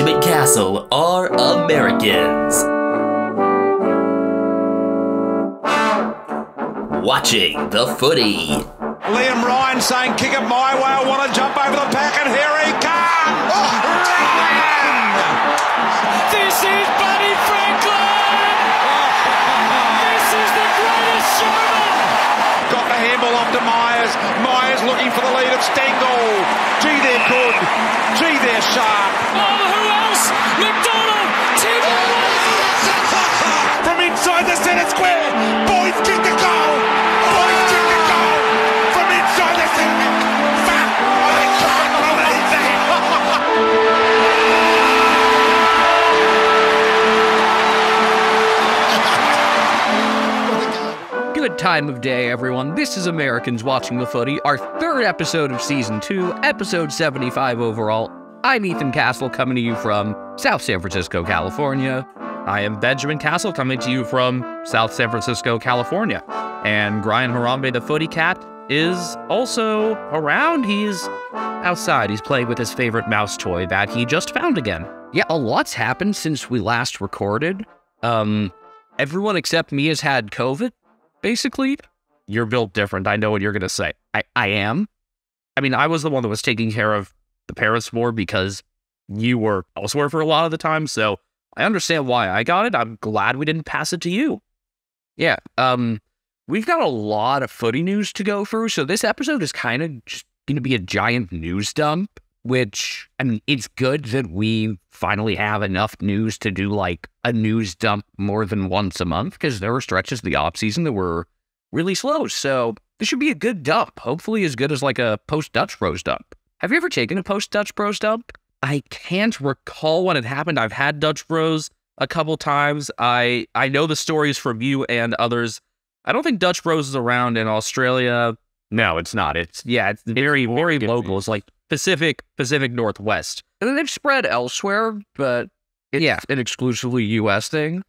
Benjamin Castle are Americans. Watching the footy. Liam Ryan saying, kick it my way, I want to jump over the pack, and here he comes! Oh, Ryan! This is Buddy Franklin! This is the greatest showman! The handball off to Myers. Myers looking for the lead of Stengel. Gee, they're good. Gee, they're sharp. Oh, who else? McDonald! T-ball! From inside the centre square, Boyd kicked the goal. Time of day, everyone. This is Americans Watching the Footy, our third episode of season two, episode 75 overall. I'm Ethan Castle coming to you from South San Francisco, California. I am Benjamin Castle coming to you from South San Francisco, California. And Brian Harambe, the footy cat, is also around. He's outside. He's playing with his favorite mouse toy that he just found again. Yeah, a lot's happened since we last recorded. Um, everyone except me has had COVID, basically. You're built different. I know what you're going to say. I, I am. I mean, I was the one that was taking care of the Paris War because you were elsewhere for a lot of the time. So I understand why I got it. I'm glad we didn't pass it to you. Yeah, um, we've got a lot of footy news to go through, so this episode is kind of just going to be a giant news dump, which, I mean, it's good that we finally have enough news to do like a news dump more than once a month, because there were stretches of the off season that were really slow, so this should be a good dump, hopefully as good as like a post-Dutch Bros dump. Have you ever taken a post-Dutch Bros dump? I can't recall when it happened. I've had Dutch Bros a couple times. I I know the stories from you and others. I don't think Dutch Bros is around in Australia. No, it's not. It's yeah, it's very very local. It's like Pacific Pacific Northwest. And then they've spread elsewhere, but it's yeah, an exclusively U.S. thing.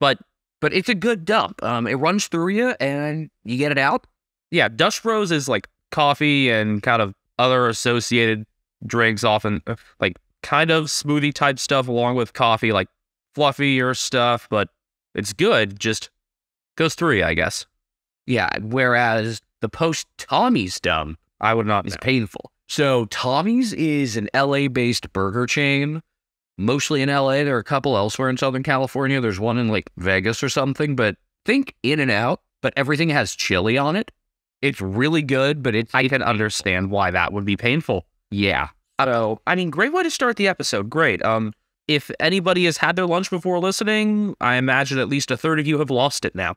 But but it's a good dump. Um, it runs through you and you get it out. Yeah, Dutch Bros is like coffee and kind of other associated drinks, often uh, like kind of smoothie type stuff, along with coffee, like fluffier stuff. But it's good. Just goes through you, I guess. Yeah. Whereas the post Tommy's dump I would not is know. painful. So Tommy's is an LA-based burger chain, mostly in LA. There are a couple elsewhere in Southern California. There's one in like Vegas or something. But think In and Out, but everything has chili on it. It's really good, but it's I can understand why that would be painful. yeah. So, I mean, great way to start the episode. Great. Um, if anybody has had their lunch before listening, I imagine at least a third of you have lost it now.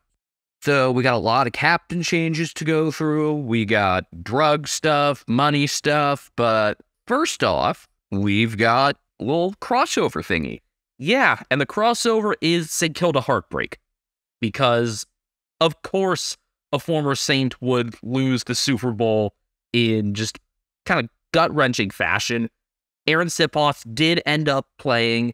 So we got a lot of captain changes to go through. We got drug stuff, money stuff. But first off, we've got a little crossover thingy. Yeah, and the crossover is St. Kilda Heartbreak. Because, of course, a former Saint would lose the Super Bowl in just kind of gut wrenching fashion. Arryn Siposs did end up playing.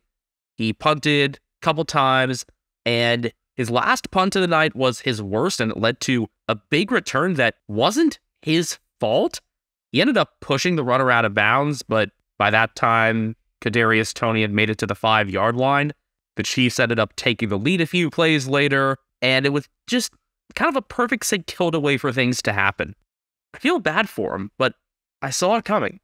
He punted a couple times, and his last punt of the night was his worst, and it led to a big return that wasn't his fault. He ended up pushing the runner out of bounds, but by that time, Kadarius Toney had made it to the five yard line. The Chiefs ended up taking the lead a few plays later, and it was just kind of a perfect St. Kilda way for things to happen. I feel bad for him, but I saw it coming.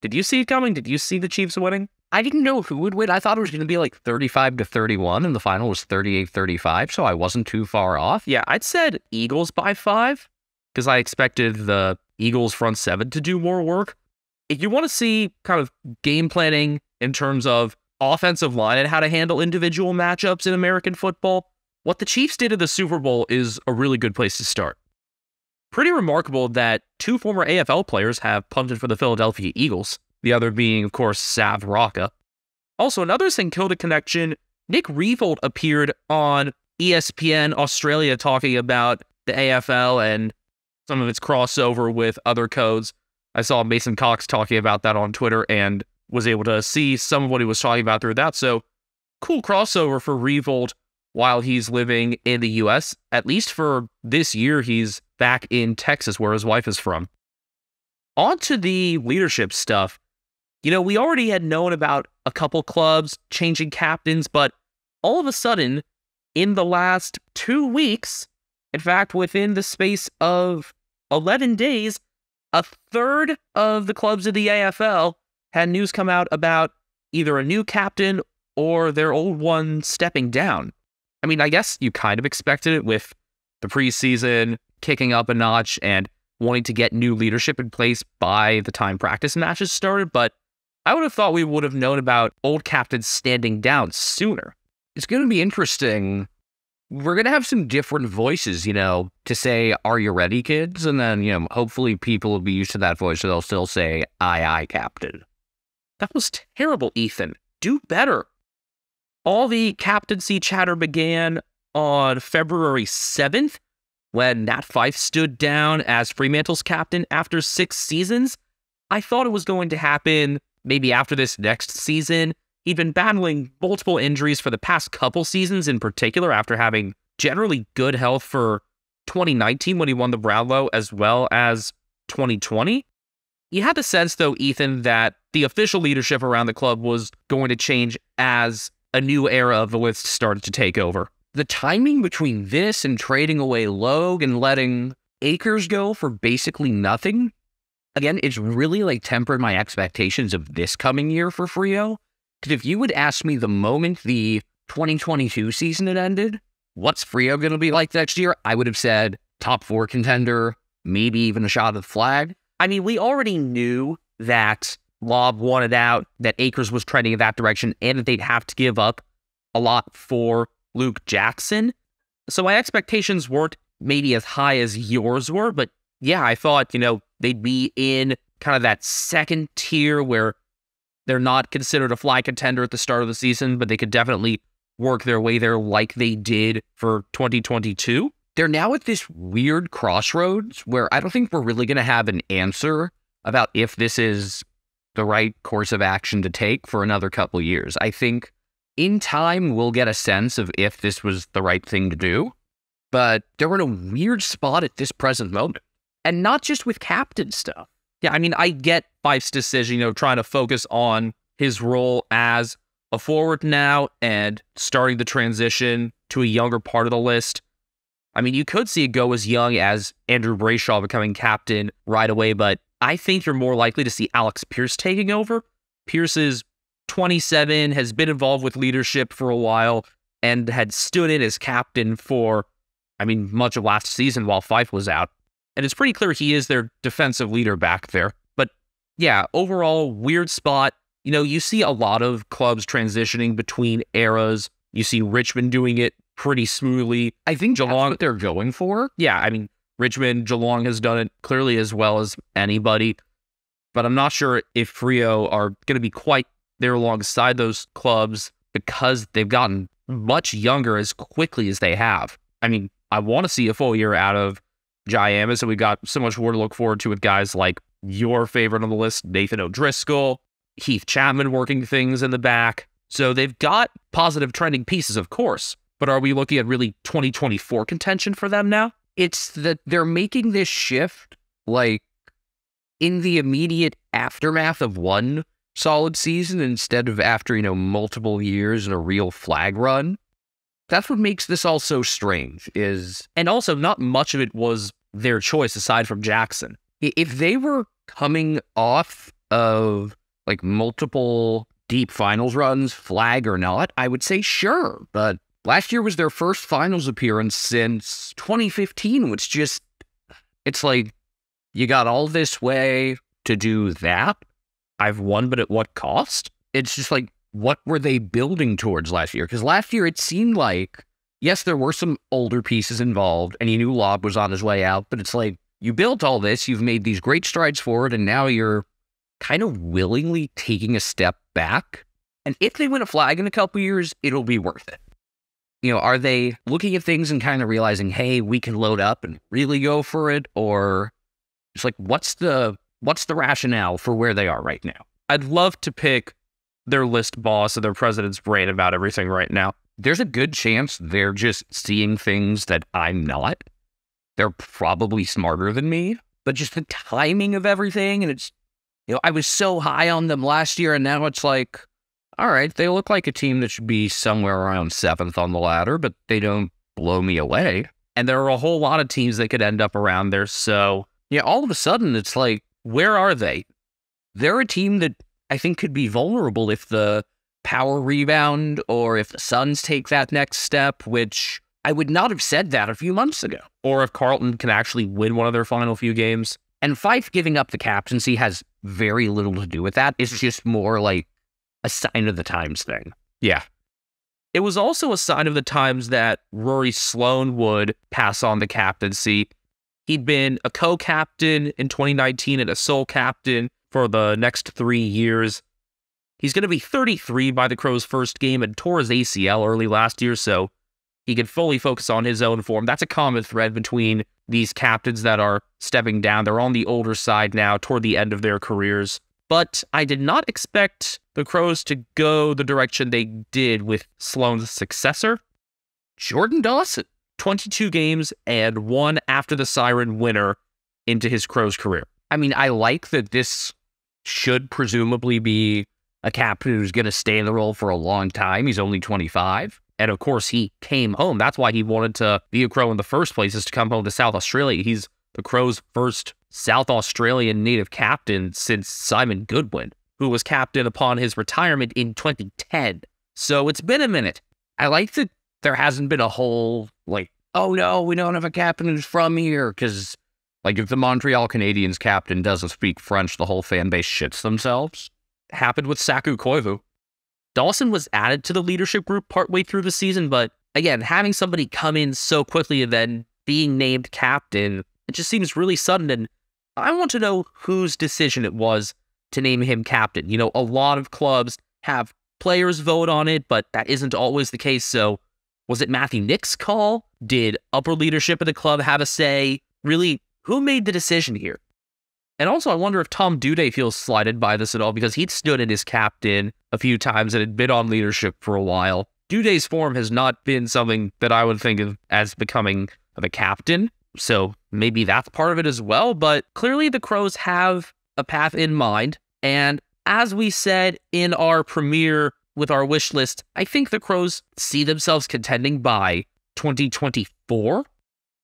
Did you see it coming? Did you see the Chiefs winning? I didn't know who would win. I thought it was going to be like 35 to 31, and the final was 38 35, so I wasn't too far off. Yeah, I'd said Eagles by five because I expected the Eagles front seven to do more work. If you want to see kind of game planning in terms of offensive line and how to handle individual matchups in American football, what the Chiefs did in the Super Bowl is a really good place to start. Pretty remarkable that two former AFL players have punted for the Philadelphia Eagles, the other being, of course, Sav Rocca. Also, another St. Kilda connection, Nick Riewoldt appeared on ESPN Australia talking about the AFL and some of its crossover with other codes. I saw Mason Cox talking about that on Twitter and was able to see some of what he was talking about through that. So, cool crossover for Riewoldt while he's living in the US. At least for this year, he's back in Texas, where his wife is from. On to the leadership stuff. You know, we already had known about a couple clubs changing captains, but all of a sudden, in the last two weeks, in fact, within the space of 11 days, a third of the clubs of the AFL had news come out about either a new captain or their old one stepping down. I mean, I guess you kind of expected it with the preseason kicking up a notch and wanting to get new leadership in place by the time practice matches started, but I would have thought we would have known about old Captain standing down sooner. It's going to be interesting. We're going to have some different voices, you know, to say, Are you ready, kids? And then, you know, hopefully people will be used to that voice, so they'll still say, Aye, aye, captain. That was terrible, Ethan. Do better. All the captaincy chatter began on February 7th when Nat Fyfe stood down as Fremantle's captain after six seasons. I thought it was going to happen maybe after this next season. He'd been battling multiple injuries for the past couple seasons, in particular, after having generally good health for 2019 when he won the Brownlow as well as 2020. You had the sense, though, Ethan, that the official leadership around the club was going to change as a new era of the list started to take over. The timing between this and trading away Logue and letting Acres go for basically nothing, again, it's really like tempered my expectations of this coming year for Freo. Because if you would ask me the moment the 2022 season had ended, what's Freo going to be like next year? I would have said top four contender, maybe even a shot at the flag. I mean, we already knew that Lobb wanted out, that Acres was trending in that direction, and that they'd have to give up a lot for Luke Jackson. So my expectations weren't maybe as high as yours were, but yeah, I thought, you know, they'd be in kind of that second tier where they're not considered a fly contender at the start of the season, but they could definitely work their way there like they did for 2022 they're now at this weird crossroads where I don't think we're really going to have an answer about if this is the right course of action to take for another couple years. I think in time we'll get a sense of if this was the right thing to do, but they're in a weird spot at this present moment. And not just with captain stuff. Yeah, I mean, I get Fyfe's decision, you know, trying to focus on his role as a forward now and starting the transition to a younger part of the list. I mean, you could see it go as young as Andrew Brayshaw becoming captain right away, but I think you're more likely to see Alex Pearce taking over. Pearce is 27, has been involved with leadership for a while, and had stood in as captain for, I mean, much of last season while Fyfe was out. And it's pretty clear he is their defensive leader back there. But yeah, overall, weird spot. You know, you see a lot of clubs transitioning between eras. You see Richmond doing it pretty smoothly. I think Geelong, what they're going for. Yeah, I mean, Richmond, Geelong has done it clearly as well as anybody, but I'm not sure if Freo are going to be quite there alongside those clubs because they've gotten much younger as quickly as they have. I mean, I want to see a full year out of Jye Amiss, and we've got so much more to look forward to with guys like your favorite on the list, Nathan O'Driscoll, Heath Chapman working things in the back. So they've got positive trending pieces, of course. But are we looking at really 2024 contention for them now? It's that they're making this shift like in the immediate aftermath of one solid season instead of after, you know, multiple years and a real flag run. That's what makes this all so strange is and also not much of it was their choice aside from Jackson. If they were coming off of like multiple deep finals runs, flag or not, I would say sure, but Last year was their first finals appearance since 2015, which just, it's like, you got all this way to do that. I've won, but at what cost? It's just like, what were they building towards last year? Because last year it seemed like, yes, there were some older pieces involved, and you knew Lobb was on his way out, but it's like, you built all this, you've made these great strides forward, and now you're kind of willingly taking a step back. And if they win a flag in a couple years, it'll be worth it you know, are they looking at things and kind of realizing, hey, we can load up and really go for it? Or it's like, what's the what's the rationale for where they are right now? I'd love to pick their list boss or their president's brain about everything right now. There's a good chance they're just seeing things that I'm not. They're probably smarter than me, but just the timing of everything and it's You know, I was so high on them last year, and now it's like, all right, they look like a team that should be somewhere around seventh on the ladder, but they don't blow me away. And there are a whole lot of teams that could end up around there. So, Yeah, all of a sudden, it's like where are they? they're a team that I think could be vulnerable if the power rebound or if the Suns take that next step, which I would not have said that a few months ago. Or if Carlton can actually win one of their final few games. And Fyfe giving up the captaincy has very little to do with that. It's hmm. just more like a sign of the times thing. Yeah. It was also a sign of the times that Rory Sloane would pass on the captaincy. He'd been a co captain in 2019 and a sole captain for the next three years. He's going to be 33 by the Crows' first game and tore his ACL early last year, so he can fully focus on his own form. That's a common thread between these captains that are stepping down. They're on the older side now, toward the end of their careers. But I did not expect the Crows to go the direction they did with Sloane's successor, Jordan Dawson. 22 games and one after the siren winner into his Crows career. I mean, I like that this should presumably be a captain who's going to stay in the role for a long time. He's only 25. And of course, he came home. That's why he wanted to be a Crow in the first place, is to come home to South Australia. He's the Crows' first South Australian native captain since Simon Goodwin, who was captain upon his retirement in 2010. So it's been a minute. I like that there hasn't been a whole, like, oh no, we don't have a captain who's from here. Because, like, if the Montreal Canadiens captain doesn't speak French, the whole fan base shits themselves. Happened with Saku Koivu. Dawson was added to the leadership group partway through the season, but again, having somebody come in so quickly and then being named captain, it just seems really sudden. And I want to know whose decision it was to name him captain. You know, a lot of clubs have players vote on it, but that isn't always the case. So, was it Matthew Nicks' call? Did upper leadership of the club have a say? Really, who made the decision here? And also, I wonder if Tom Doedee feels slighted by this at all because he'd stood in his captain a few times and had been on leadership for a while. Doedee's form has not been something that I would think of as becoming of a captain. So maybe that's part of it as well. But clearly, the Crows have a path in mind. And as we said in our premiere with our wish list, I think the Crows see themselves contending by 2024.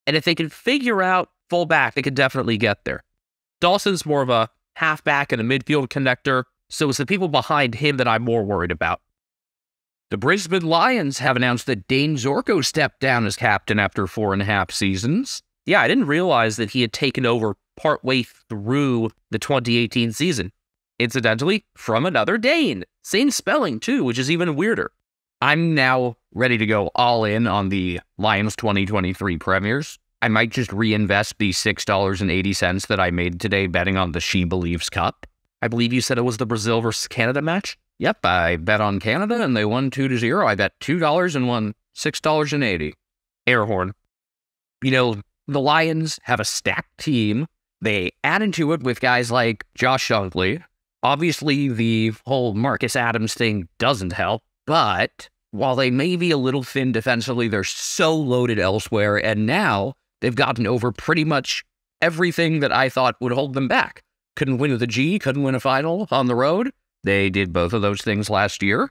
And if they can figure out fullback, they could definitely get there. Dawson's more of a halfback and a midfield connector, so it's the people behind him that I'm more worried about. The Brisbane Lions have announced that Dayne Zorko stepped down as captain after four and a half seasons. Yeah, I didn't realize that he had taken over partway through the 2018 season. Incidentally, from another Dane. Same spelling, too, which is even weirder. I'm now ready to go all in on the Lions 2023 premiers. I might just reinvest the $6.80 that I made today betting on the She Believes Cup. I believe you said it was the Brazil versus Canada match. Yep, I bet on Canada and they won 2 to 0. I bet $2 and won $6.80. Air horn. You know, the Lions have a stacked team. They add into it with guys like Josh Dunkley. Obviously, the whole Marcus Adams thing doesn't help, but while they may be a little thin defensively, they're so loaded elsewhere. And now they've gotten over pretty much everything that I thought would hold them back. Couldn't win with a G, couldn't win a final on the road. They did both of those things last year.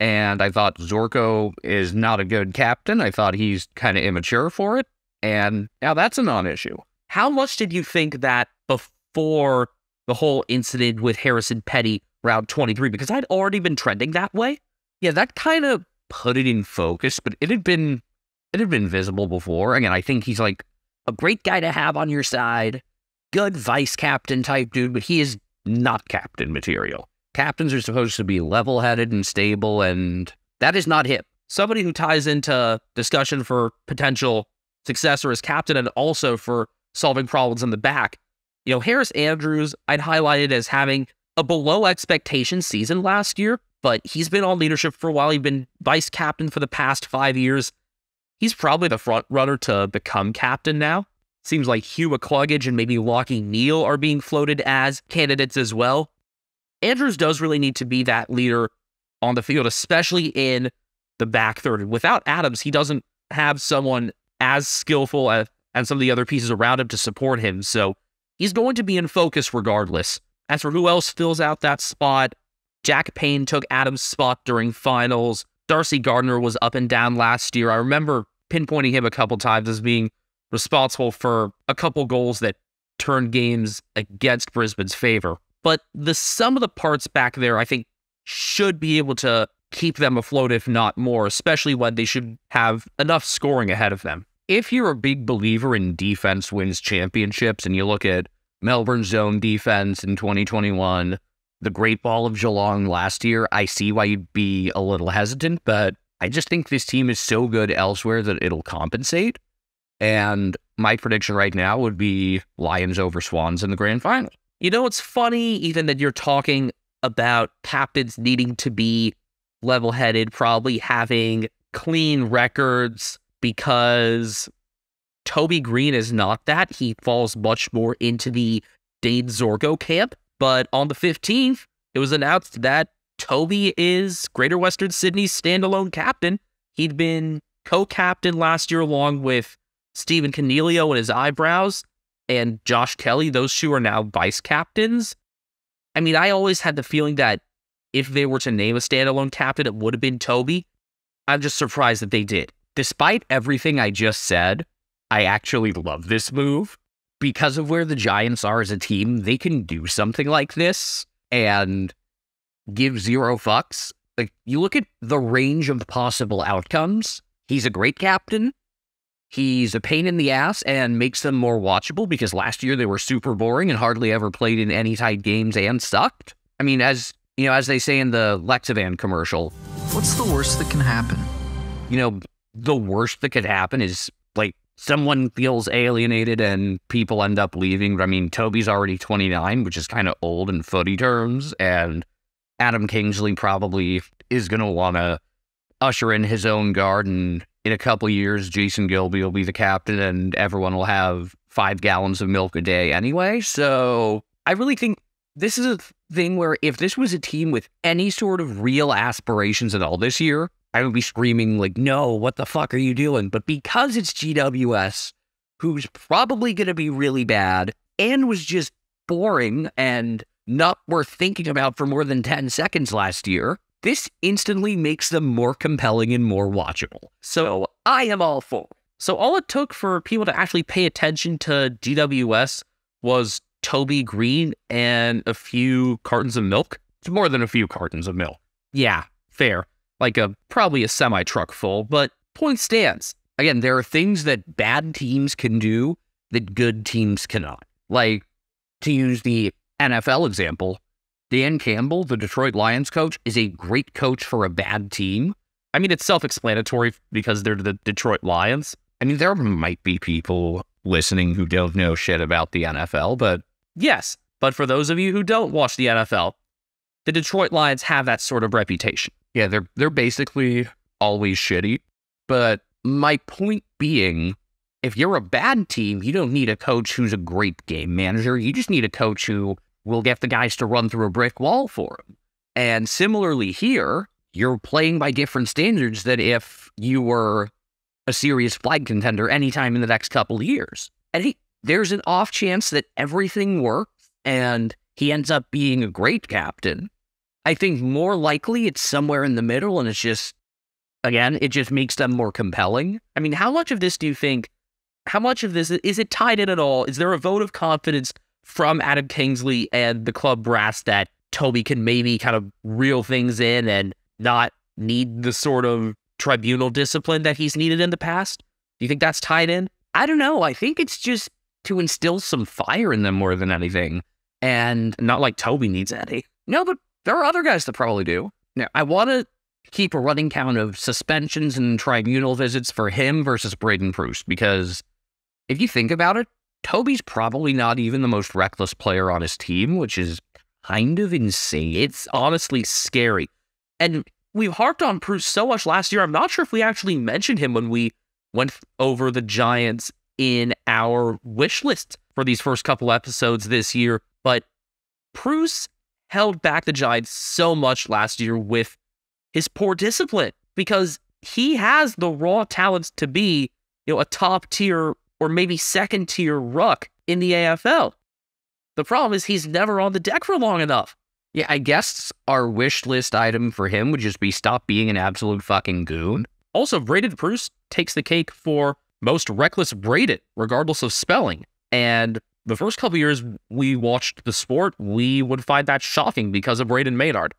And I thought Zorko is not a good captain. I thought he's kind of immature for it. And now that's a non issue. How much did you think that before the whole incident with Harrison Petty round 23? Because I'd already been trending that way. Yeah, that kind of put it in focus, but it had been it had been visible before. Again, I think he's like a great guy to have on your side, good vice captain type dude, but he is not captain material. Captains are supposed to be level headed and stable, and that is not him. Somebody who ties into discussion for potential successor as captain and also for solving problems in the back. You know, Harris Andrews, I'd highlighted as having a below expectation season last year, but he's been on leadership for a while. He's been vice captain for the past five years. He's probably the front runner to become captain now. Seems like Hugh McCluggage and maybe Lachie Neale are being floated as candidates as well. Andrews does really need to be that leader on the field, especially in the back third. Without Adams, he doesn't have someone as skillful as, and some of the other pieces around him to support him. So he's going to be in focus regardless. As for who else fills out that spot, Jack Payne took Adam's spot during finals. Darcy Gardiner was up and down last year. I remember pinpointing him a couple times as being responsible for a couple goals that turned games against Brisbane's favor. But the sum of the parts back there, I think, should be able to keep them afloat, if not more, especially when they should have enough scoring ahead of them. If you're a big believer in defense wins championships and you look at Melbourne zone defense in 2021, the Great Ball of Geelong last year, I see why you'd be a little hesitant, but I just think this team is so good elsewhere that it'll compensate. And my prediction right now would be Lions over Swans in the grand final. You know, it's funny, even that you're talking about captains needing to be level headed, probably having clean records because Toby Greene is not that. He falls much more into the Dayne Zorko camp. But on the 15th, it was announced that Toby is Greater Western Sydney's standalone captain. He'd been co captain last year along with Stephen Coniglio and his eyebrows and Josh Kelly. Those two are now vice captains. I mean, I always had the feeling that if they were to name a standalone captain, it would have been Toby. I'm just surprised that they did. Despite everything I just said, I actually love this move because of where the Giants are as a team, they can do something like this and give zero fucks. Like, you look at the range of possible outcomes. He's a great captain. He's a pain in the ass and makes them more watchable because last year they were super boring and hardly ever played in any tight games and sucked. I mean, as you know, as they say in the Lexavan commercial, What's the worst that can happen? you know, the worst that could happen is like someone feels alienated and people end up leaving. But I mean, Toby's already 29, which is kind of old in footy terms. And Adam Kingsley probably is going to want to usher in his own guard. And in a couple years, Jason Gilby will be the captain and everyone will have five gallons of milk a day anyway. So I really think this is a thing where if this was a team with any sort of real aspirations at all this year, I would be screaming like, "No, what the fuck are you doing?" But because it's GWS, who's probably going to be really bad and was just boring and not worth thinking about for more than 10 seconds last year, this instantly makes them more compelling and more watchable. So I am all for. So all it took for people to actually pay attention to GWS was Toby Greene and a few cartons of milk. It's more than a few cartons of milk. Yeah, fair. Like a probably a semi truck full, but point stands. Again, there are things that bad teams can do that good teams cannot. Like, to use the NFL example, Dan Campbell, the Detroit Lions coach, is a great coach for a bad team. I mean, it's self explanatory because they're the Detroit Lions. I mean, there might be people listening who don't know shit about the NFL, but Yes, but for those of you who don't watch the NFL, the Detroit Lions have that sort of reputation. yeah, they're they're basically always shitty. But my point being, if you're a bad team, you don't need a coach who's a great game manager. You just need a coach who will get the guys to run through a brick wall for him. And similarly here, you're playing by different standards that if you were a serious flag contender anytime in the next couple of years. And he, there's an off chance that everything works and he ends up being a great captain. I think more likely it's somewhere in the middle and it's just, again, it just makes them more compelling. I mean, how much of this do you think? How much of this is it tied in at all? Is there a vote of confidence from Adam Kingsley and the club brass that Toby can maybe kind of reel things in and not need the sort of tribunal discipline that he's needed in the past? Do you think that's tied in? I don't know. I think it's just to instill some fire in them more than anything. And Not like Toby needs any. no, but there are other guys that probably do. Now, I want to keep a running count of suspensions and tribunal visits for him versus Braydon Preuss because if you think about it, Toby's probably not even the most reckless player on his team, which is kind of insane. It's honestly scary. And we've harped on Preuss so much last year. I'm not sure if we actually mentioned him when we went over the Giants in our wish list for these first couple episodes this year. But Preuss held back the Giants so much last year with his poor discipline because he has the raw talents to be, you know, a top tier or maybe second tier ruck in the AFL. The problem is he's never on the deck for long enough. Yeah, I guess our wish list item for him would just be stop being an absolute fucking goon. Also, Braydon Preuss takes the cake for most reckless braided, regardless of spelling. And the first couple years we watched the sport, we would find that shocking because of Brayden Maynard,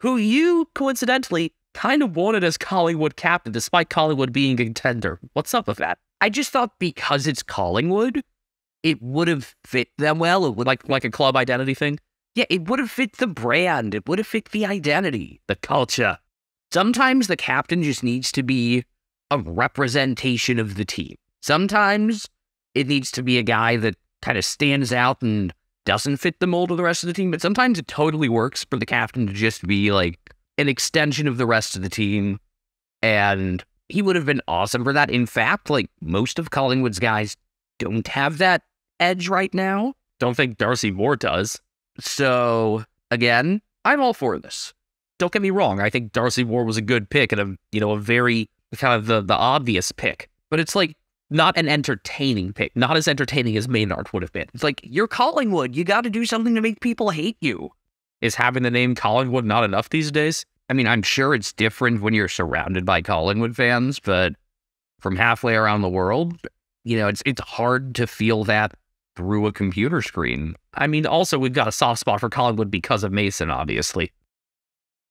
who you coincidentally kind of wanted as Collingwood captain, despite Collingwood being a contender. What's up with that? I just thought because it's Collingwood, it would have fit them well. It would Like like a club identity thing? yeah, it would have fit the brand. It would have fit the identity. The culture. Sometimes the captain just needs to be a representation of the team. Sometimes it needs to be a guy that kind of stands out and doesn't fit the mold of the rest of the team. But sometimes it totally works for the captain to just be like an extension of the rest of the team. And he would have been awesome for that. In fact, like most of Collingwood's guys don't have that edge right now. Don't think Darcy Moore does. So again, I'm all for this. Don't get me wrong. I think Darcy Moore was a good pick and a you know a very kind of the the obvious pick. But it's like not an entertaining pick, not as entertaining as Maynard would have been. It's like you're Collingwood. You got to do something to make people hate you. Is having the name Collingwood not enough these days? I mean, I'm sure it's different when you're surrounded by Collingwood fans, but from halfway around the world, you know, it's it's hard to feel that through a computer screen. I mean, also we've got a soft spot for Collingwood because of Mason, obviously.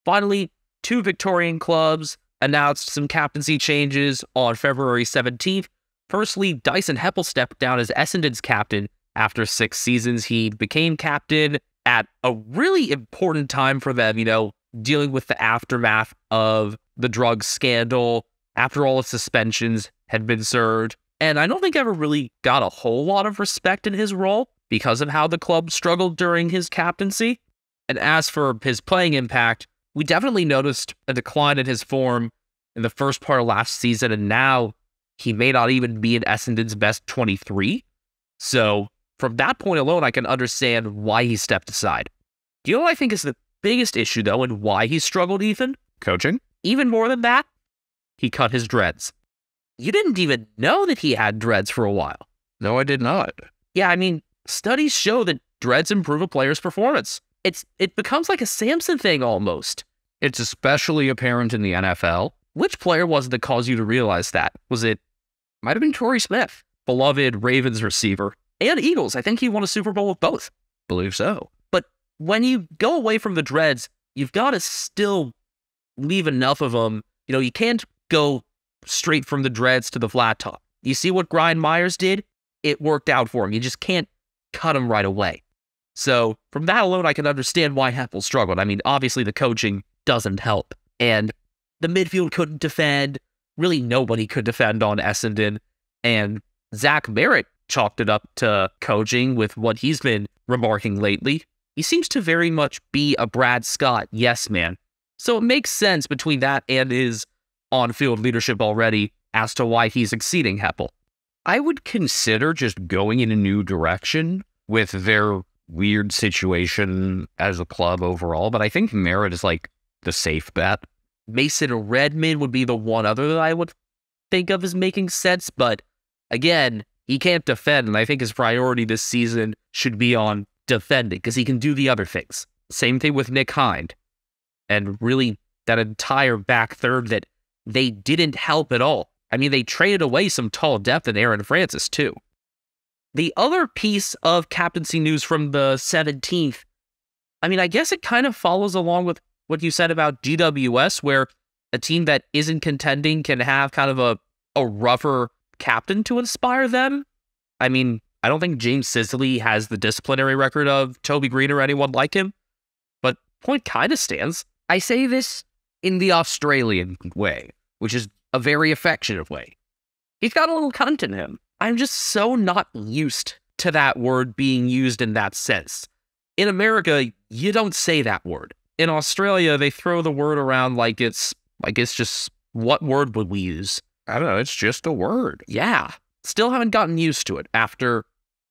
Finally, two Victorian clubs announced some captaincy changes on February 17th. Firstly, Dyson Heppell stepped down as Essendon's captain after six seasons. He became captain at a really important time for them, you know, dealing with the aftermath of the drug scandal after all of suspensions had been served. And I don't think ever really got a whole lot of respect in his role because of how the club struggled during his captaincy. And as for his playing impact, we definitely noticed a decline in his form in the first part of last season, and now he may not even be in Essendon's best 23. So, from that point alone, I can understand why he stepped aside. Do you know what I think is the biggest issue, though, and why he struggled, Ethan? Coaching? Even more than that, he cut his dreads. You didn't even know that he had dreads for a while. No, I did not. Yeah, I mean, studies show that dreads improve a player's performance. It's it becomes like a Samson thing almost. It's especially apparent in the NFL. Which player was it that caused you to realize that? Was it Might have been Torrey Smith. beloved Ravens receiver and Eagles? I think he won a Super Bowl with both. Believe so. But when you go away from the dreads, you've got to still leave enough of them. You know, you can't go straight from the dreads to the flat top. You see what Brian Myers did? It worked out for him. You just can't cut him right away. So from that alone, I can understand why Heppell struggled. I mean, obviously the coaching doesn't help, and the midfield couldn't defend. Really, nobody could defend on Essendon, and Zach Merrett chalked it up to coaching with what he's been remarking lately. He seems to very much be a Brad Scott yes man. So it makes sense between that and his on field leadership already as to why he's exceeding Heppell. I would consider just going in a new direction with their weird situation as a club overall, but I think Merrett is like the safe bet. Mason Redman would be the one other that I would think of as making sense, but again, he can't defend, and I think his priority this season should be on defending because he can do the other things. Same thing with Nick Hind, and really that entire back third that they didn't help at all. I mean, they traded away some tall depth in Aaron Francis too. The other piece of captaincy news from the 17th, I mean, I guess it kind of follows along with what you said about GWS, where a team that isn't contending can have kind of a, a rougher captain to inspire them. I mean, I don't think James Sicily has the disciplinary record of Toby Greene or anyone like him, but point kind of stands. I say this in the Australian way, which is a very affectionate way. He's got a little cunt in him. I'm just so not used to that word being used in that sense. In America, you don't say that word. In Australia, they throw the word around like it's like it's just what word would we use? I don't know, it's just a word. Yeah. Still haven't gotten used to it after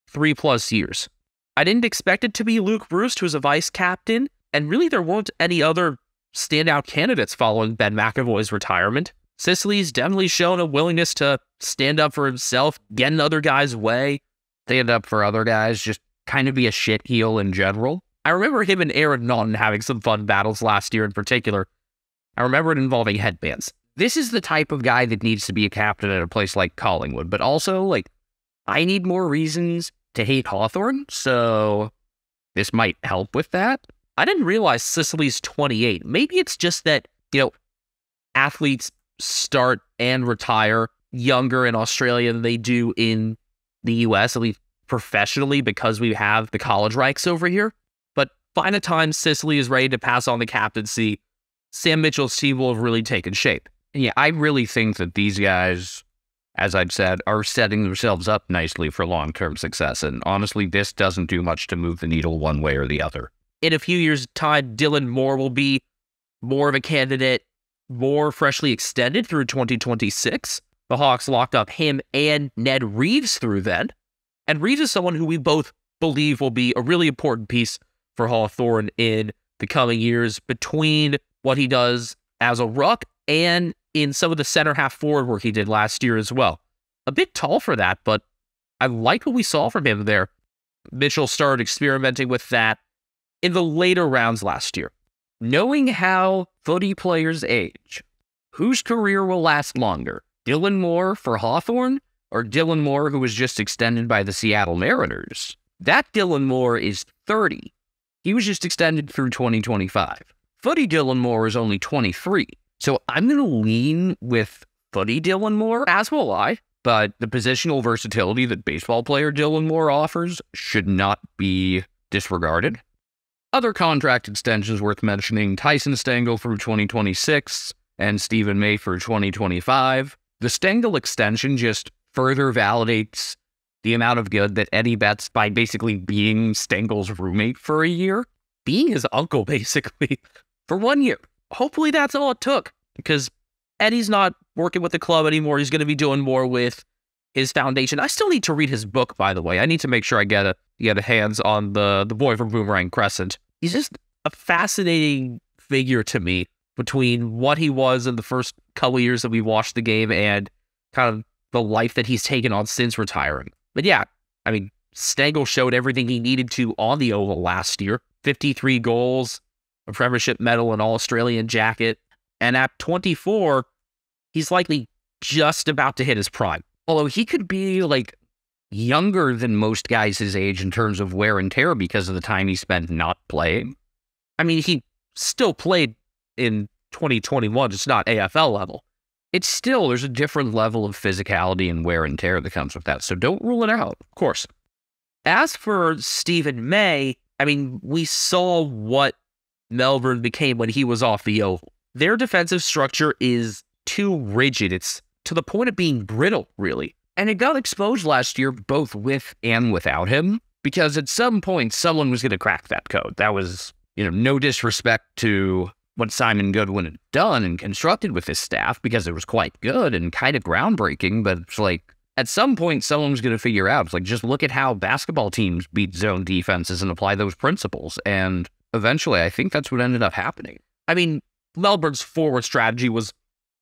three plus years. I didn't expect it to be Luke Breust, who's a vice captain, and really there weren't any other standout candidates following Ben McEvoy's retirement. Sicily's definitely shown a willingness to stand up for himself, get in other guys' way. Stand up for other guys, just kind of be a shit heel in general. I remember him and Aaron Naughton having some fun battles last year in particular. I remember it involving headbands. This is the type of guy that needs to be a captain at a place like Collingwood, but also, like, I need more reasons to hate Hawthorn, so this might help with that. I didn't realize Sicily's 28. Maybe it's just that, you know, athletes start and retire younger in Australia than they do in the US, at least professionally, because we have the college ranks over here. But by the time Sicily is ready to pass on the captaincy, Sam Mitchell's team will have really taken shape. Yeah, I really think that these guys, as I've said, are setting themselves up nicely for long term success. And honestly, this doesn't do much to move the needle one way or the other. In a few years' time, Dylan Moore will be more of a candidate, more freshly extended through 2026. The Hawks locked up him and Ned Reeves through then. And Reeves is someone who we both believe will be a really important piece for Hawthorn in the coming years between what he does as a ruck and in some of the center half forward work he did last year as well. A bit tall for that, but I like what we saw from him there. Mitchell started experimenting with that in the later rounds last year. Knowing how footy players age, whose career will last longer? Dylan Moore for Hawthorn or Dylan Moore, who was just extended by the Seattle Mariners? That Dylan Moore is 30. He was just extended through 2025. Footy Dylan Moore is only 23. So I'm going to lean with footy Dylan Moore, as will I. But the positional versatility that baseball player Dylan Moore offers should not be disregarded. Other contract extensions worth mentioning Tyson Stengel through 2026 and Steven May for 2025. The Stengel extension just further validates the amount of good that Eddie Betts by basically being Stengel's roommate for a year, being his uncle basically for one year. Hopefully that's all it took because Eddie's not working with the club anymore. He's going to be doing more with his foundation. I still need to read his book, by the way. I need to make sure I get a get a hands on the the boy from Boomerang Crescent. He's just a fascinating figure to me between what he was in the first couple years that we watched the game and kind of the life that he's taken on since retiring. But yeah, I mean, Stengel showed everything he needed to on the Oval last year 53 goals, a Premiership medal, an All Australian jacket. And at 24, he's likely just about to hit his prime. Although he could be like younger than most guys his age in terms of wear and tear because of the time he spent not playing. I mean, he still played in 2021, just not AFL level it's still there's a different level of physicality and wear and tear that comes with that. So don't rule it out, of course. As for Steven May, I mean, we saw what Melbourne became when he was off the oval. Their defensive structure is too rigid. It's to the point of being brittle, really. And it got exposed last year, both with and without him, because at some point someone was going to crack that code. That was, you know, no disrespect to what Simon Goodwin had done and constructed with his staff because it was quite good and kind of groundbreaking. But it's like at some point, someone's going to figure out. It's like just look at how basketball teams beat zone defenses and apply those principles. And eventually, I think that's what ended up happening. I mean, Melbourne's forward strategy was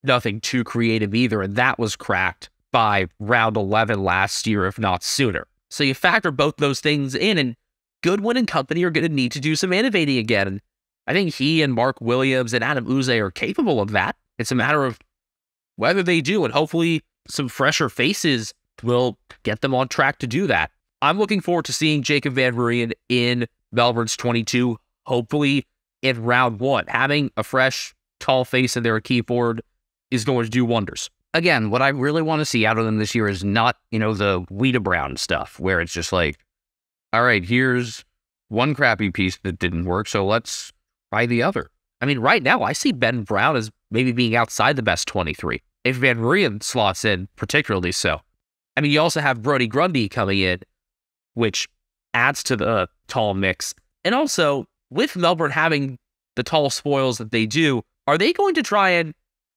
nothing too creative either, and that was cracked by round 11 last year, if not sooner. So you factor both those things in, and Goodwin and company are going to need to do some innovating again. And I think he and Mark Williams and Adem Yze are capable of that. It's a matter of whether they do, and hopefully some fresher faces will get them on track to do that. I'm looking forward to seeing Jacob Van Rooyen in Melbourne's 22, hopefully in round one. Having a fresh, tall face in their key forward is going to do wonders. Again, what I really want to see out of them this year is not, you know, the Weeda Brown stuff where it's just like, all right, here's one crappy piece that didn't work, so let's by the other. I mean, right now, I see Ben Brown as maybe being outside the best 23. If Van Rooyen slots in, particularly so. I mean, you also have Brodie Grundy coming in, which adds to the tall mix. And also, with Melbourne having the tall spoils that they do, are they going to try and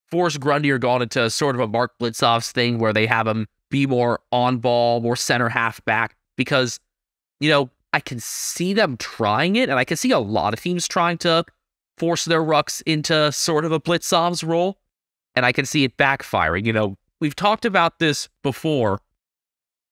force Grundy or Gawn into sort of a Mark Blicavs thing where they have him be more on ball, more center half back? Because, you know, I can see them trying it, and I can see a lot of teams trying to force their rucks into sort of a Blicavs role, and I can see it backfiring. You know, we've talked about this before.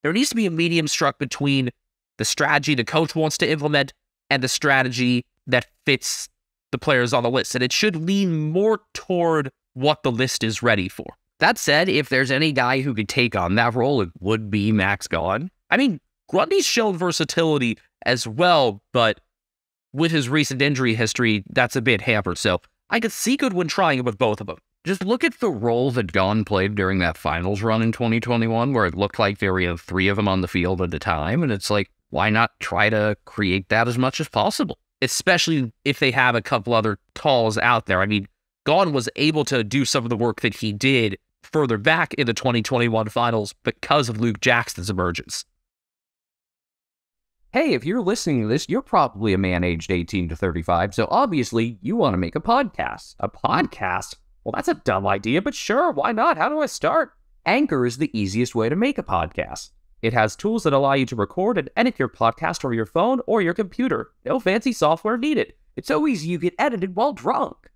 There needs to be a medium struck between the strategy the coach wants to implement and the strategy that fits the players on the list. And it should lean more toward what the list is ready for. That said, if there's any guy who could take on that role, it would be Max Gawn. I mean, Grundy's shown versatility as well, but with his recent injury history, that's a bit hampered. So I could see Goodwin trying it with both of them. Just look at the role that Gawn played during that finals run in 2021, where it looked like there were three of them on the field at a time. And it's like, why not try to create that as much as possible? Especially if they have a couple other calls out there. I mean, Gawn was able to do some of the work that he did further back in the 2021 finals because of Luke Jackson's emergence. Hey, if you're listening to this, you're probably a man aged 18 to 35, so obviously you want to make a podcast. A podcast? Well, that's a dumb idea, but sure, why not? How do I start? Anchor is the easiest way to make a podcast. It has tools that allow you to record and edit your podcast or your phone or your computer. No fancy software needed. It's so easy you get edited while drunk.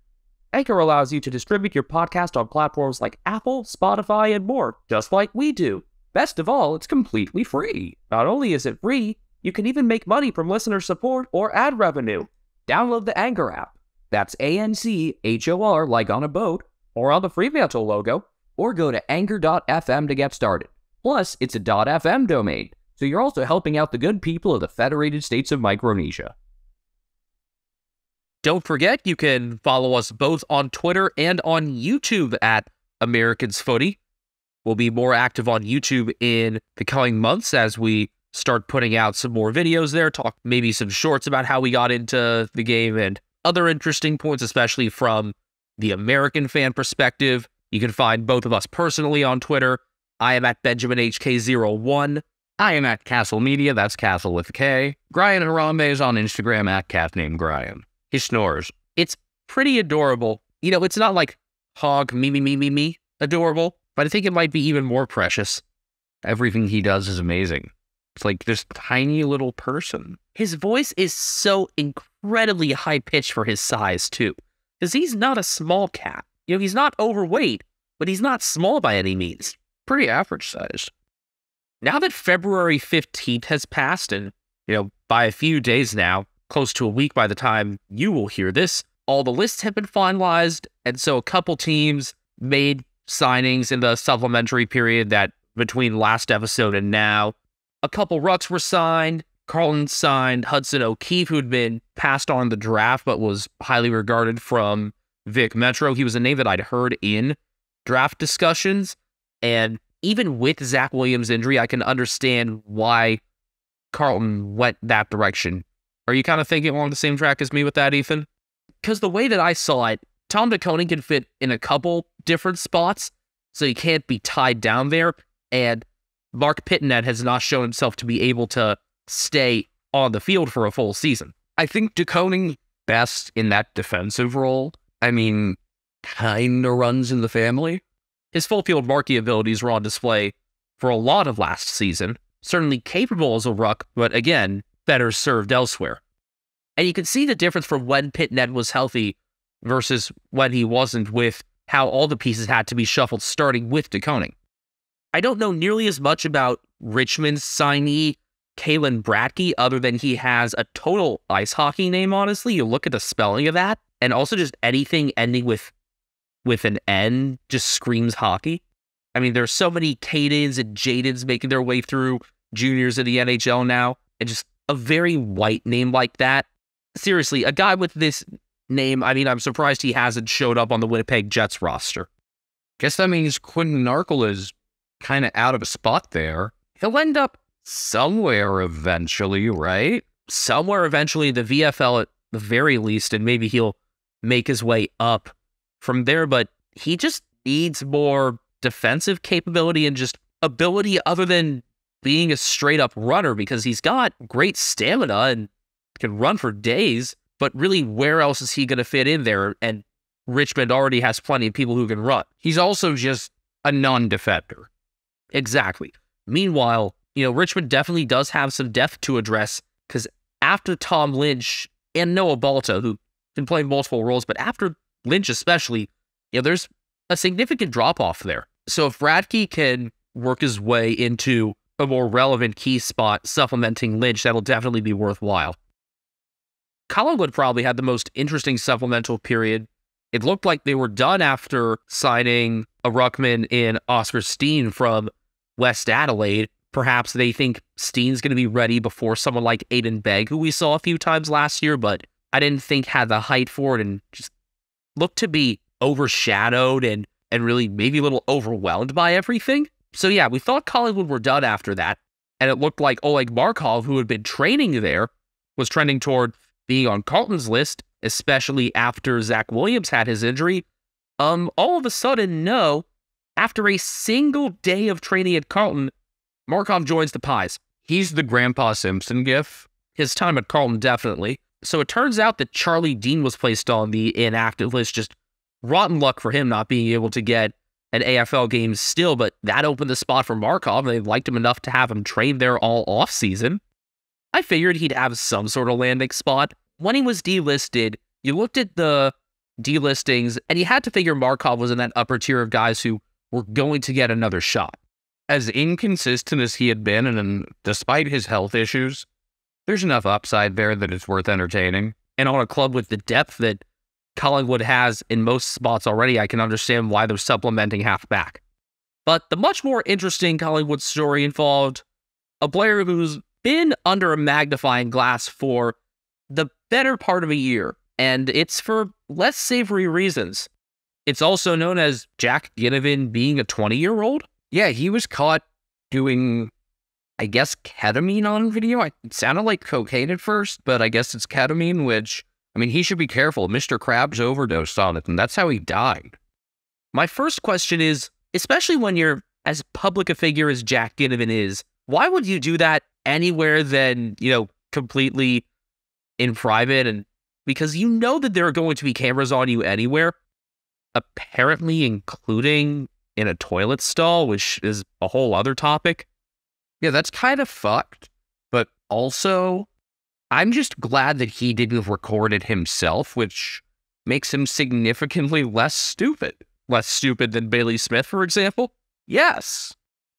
Anchor allows you to distribute your podcast on platforms like Apple, Spotify, and more, just like we do. Best of all, it's completely free. Not only is it free, you can even make money from listener support or ad revenue. Download the Anchor app. That's A N C H O R, like on a boat, or on the Fremantle logo, or go to anchor.fm to get started. Plus, it's a .fm domain, so you're also helping out the good people of the Federated States of Micronesia. Don't forget, you can follow us both on Twitter and on YouTube at Americans Footy. We'll be more active on YouTube in the coming months as we start putting out some more videos there, talk maybe some shorts about how we got into the game and other interesting points, especially from the American fan perspective. You can find both of us personally on Twitter. I am at Benjamin HK01. I am at Castle Media, that's Castle with a K. Brian Harambe is on Instagram at cat named Brian. He snores. It's pretty adorable. You know, it's not like hog me me me me me adorable, but I think it might be even more precious. Everything he does is amazing. It's like this tiny little person. His voice is so incredibly high pitched for his size, too. Because he's not a small cat. You know, he's not overweight, but he's not small by any means. Pretty average sized. Now that February 15th has passed, and, you know, by a few days now, close to a week by the time you will hear this, all the lists have been finalized. And so a couple teams made signings in the supplementary period that between last episode and now a couple rucks were signed. Carlton signed Hudson O'Keeffe, who'd been passed on the draft but was highly regarded from Vic Metro. He was a name that I'd heard in draft discussions. And even with Zac Williams' injury, I can understand why Carlton went that direction. Are you kind of thinking along the same track as me with that, Ethan? Because the way that I saw it, Tom De Koning can fit in a couple different spots, so he can't be tied down there. And Marc Pittonet has not shown himself to be able to stay on the field for a full season. I think DeConing best in that defensive role. I mean, kinda runs in the family. His full field marquee abilities were on display for a lot of last season. Certainly capable as a ruck, but again, better served elsewhere. And you can see the difference from when Pittonet was healthy versus when he wasn't with how all the pieces had to be shuffled starting with De Koning. I don't know nearly as much about Richmond's signee, Kaelan Bradtke, other than he has a total ice hockey name, honestly. You look at the spelling of that, and also just anything ending with with an N just screams hockey. I mean, there's so many Cadens and Jadens making their way through juniors in the NHL now, and just a very white name like that. Seriously, a guy with this name, I mean, I'm surprised he hasn't showed up on the Winnipeg Jets roster. Guess that means Quinton Narkle is kind of out of a spot there. He'll end up somewhere eventually, right? Somewhere eventually, the VFL at the very least, and maybe he'll make his way up from there. But he just needs more defensive capability and just ability other than being a straight up runner because he's got great stamina and can run for days. But really, where else is he going to fit in there? And Richmond already has plenty of people who can run. He's also just a non defender. Exactly. Meanwhile, you know, Richmond definitely does have some depth to address because after Tom Lynch and Noah Balta, who can play multiple roles, but after Lynch especially, you know, there's a significant drop off there. So if Bradtke can work his way into a more relevant key spot supplementing Lynch, that'll definitely be worthwhile. Collingwood probably had the most interesting supplemental period. It looked like they were done after signing a Ruckman in Oscar Steene from West Adelaide. Perhaps they think Steene's going to be ready before someone like Aiden Begg, who we saw a few times last year, but I didn't think had the height for it and just looked to be overshadowed and and really maybe a little overwhelmed by everything. So yeah, we thought Collingwood were done after that, and it looked like Oleg Markov, who had been training there, was trending toward being on Carlton's list, especially after Zac Williams had his injury. Um, all of a sudden, no. After a single day of training at Carlton, Markov joins the Pies. He's the Grandpa Simpson gif. His time at Carlton, definitely. So it turns out that Charlie Dean was placed on the inactive list. Just rotten luck for him not being able to get an AFL game still, but that opened the spot for Markov, they liked him enough to have him train there all off season. I figured he'd have some sort of landing spot. When he was delisted, you looked at the delistings, and you had to figure Markov was in that upper tier of guys who were going to get another shot. As inconsistent as he had been, and despite his health issues, there's enough upside there that it's worth entertaining. And on a club with the depth that Collingwood has in most spots already, I can understand why they're supplementing halfback. But the much more interesting Collingwood story involved a player who's been under a magnifying glass for the better part of a year, and it's for less savory reasons. It's also known as Jack Ginnivan being a 20 year old. Yeah, he was caught doing, I guess, ketamine on video. It sounded like cocaine at first, but I guess it's ketamine, which, I mean, he should be careful. Mr. Krabs overdosed on it, and that's how he died. My first question is especially when you're as public a figure as Jack Ginnivan is, why would you do that anywhere than, you know, completely in private? And because you know that there are going to be cameras on you anywhere, apparently, including in a toilet stall, which is a whole other topic. Yeah, that's kind of fucked. But also, I'm just glad that he didn't record it himself, which makes him significantly less stupid. Less stupid than Bailey Smith, for example. Yes.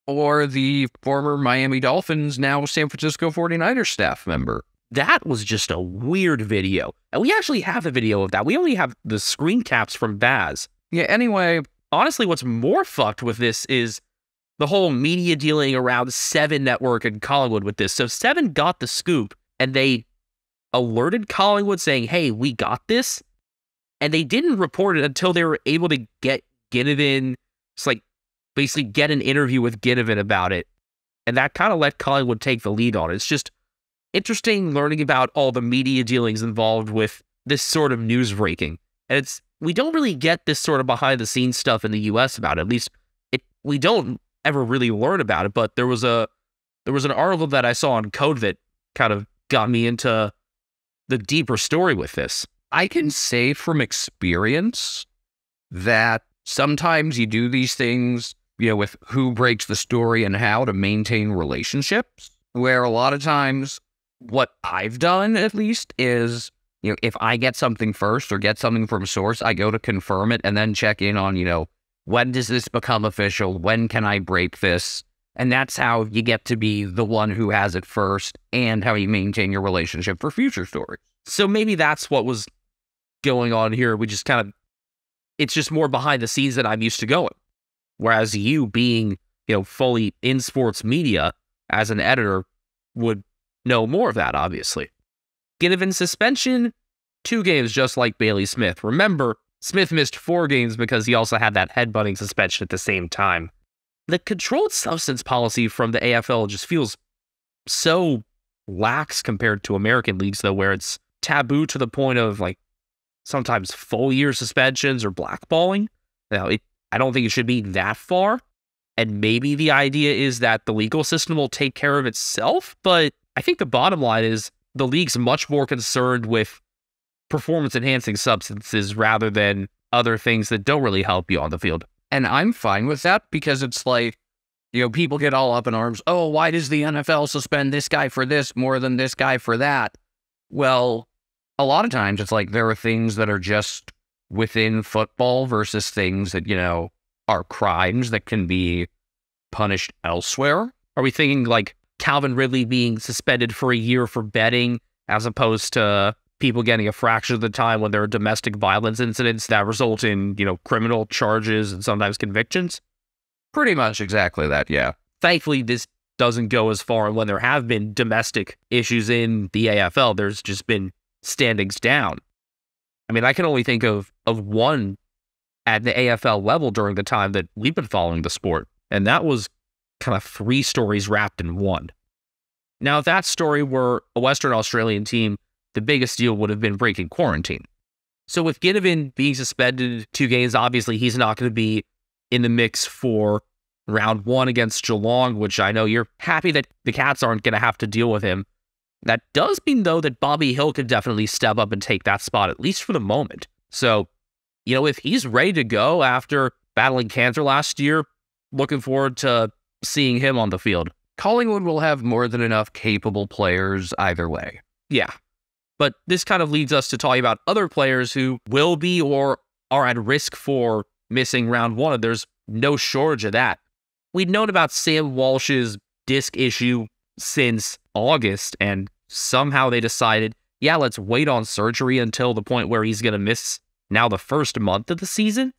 Or the former Miami Dolphins, now San Francisco 49ers staff member. That was just a weird video. And we actually have a video of that. We only have the screen caps from Baz. Yeah, anyway, honestly, what's more fucked with this is the whole media dealing around Seven Network and Collingwood with this. So Seven got the scoop and they alerted Collingwood saying, hey, we got this. And they didn't report it until they were able to get Ginnivan, it's like basically get an interview with Ginnivan about it. And that kind of let Collingwood take the lead on it. It's just interesting learning about all the media dealings involved with this sort of news breaking. And it's we don't really get this sort of behind the scenes stuff in the US about it. At least it we don't ever really learn about it, but there was a there was an article that I saw on Code that kind of got me into the deeper story with this. I can say from experience that sometimes you do these things, you know, with who breaks the story and how to maintain relationships, where a lot of times what I've done at least is, you know, if I get something first or get something from source, I go to confirm it and then check in on, you know, when does this become official? When can I break this? And that's how you get to be the one who has it first and how you maintain your relationship for future stories. So maybe that's what was going on here. We just kind of, it's just more behind the scenes than I'm used to going. Whereas you being, you know, fully in sports media as an editor would know more of that, obviously. Ginnivan suspension, two games just like Bailey Smith. Remember, Smith missed four games because he also had that headbutting suspension at the same time. The controlled substance policy from the AFL just feels so lax compared to American leagues, though, where it's taboo to the point of like sometimes full year suspensions or blackballing. Now, it, I don't think it should be that far. And maybe the idea is that the legal system will take care of itself. But I think the bottom line is the league's much more concerned with performance enhancing substances rather than other things that don't really help you on the field. And I'm fine with that because it's like, you know, people get all up in arms. Oh, why does the NFL suspend this guy for this more than this guy for that? Well, a lot of times it's like there are things that are just within football versus things that, you know, are crimes that can be punished elsewhere. Are we thinking like Calvin Ridley being suspended for a year for betting as opposed to people getting a fraction of the time when there are domestic violence incidents that result in, you know, criminal charges and sometimes convictions? Pretty much exactly that, yeah. Thankfully, this doesn't go as far. And when there have been domestic issues in the AFL, there's just been standings down. I mean, I can only think of of one at the AFL level during the time that we've been following the sport, and that was kind of three stories wrapped in one. Now, if that story were a Western Australian team, the biggest deal would have been breaking quarantine. So with Ginnivan being suspended two games, obviously he's not going to be in the mix for round one against Geelong, which I know you're happy that the Cats aren't going to have to deal with him. That does mean, though, that Bobby Hill could definitely step up and take that spot, at least for the moment. So, you know, if he's ready to go after battling cancer last year, looking forward to seeing him on the field. Collingwood will have more than enough capable players either way. Yeah. But this kind of leads us to talking about other players who will be or are at risk for missing round one. There's no shortage of that. We'd known about Sam Walsh's disc issue since August, and somehow they decided, yeah, let's wait on surgery until the point where he's going to miss now the first month of the season.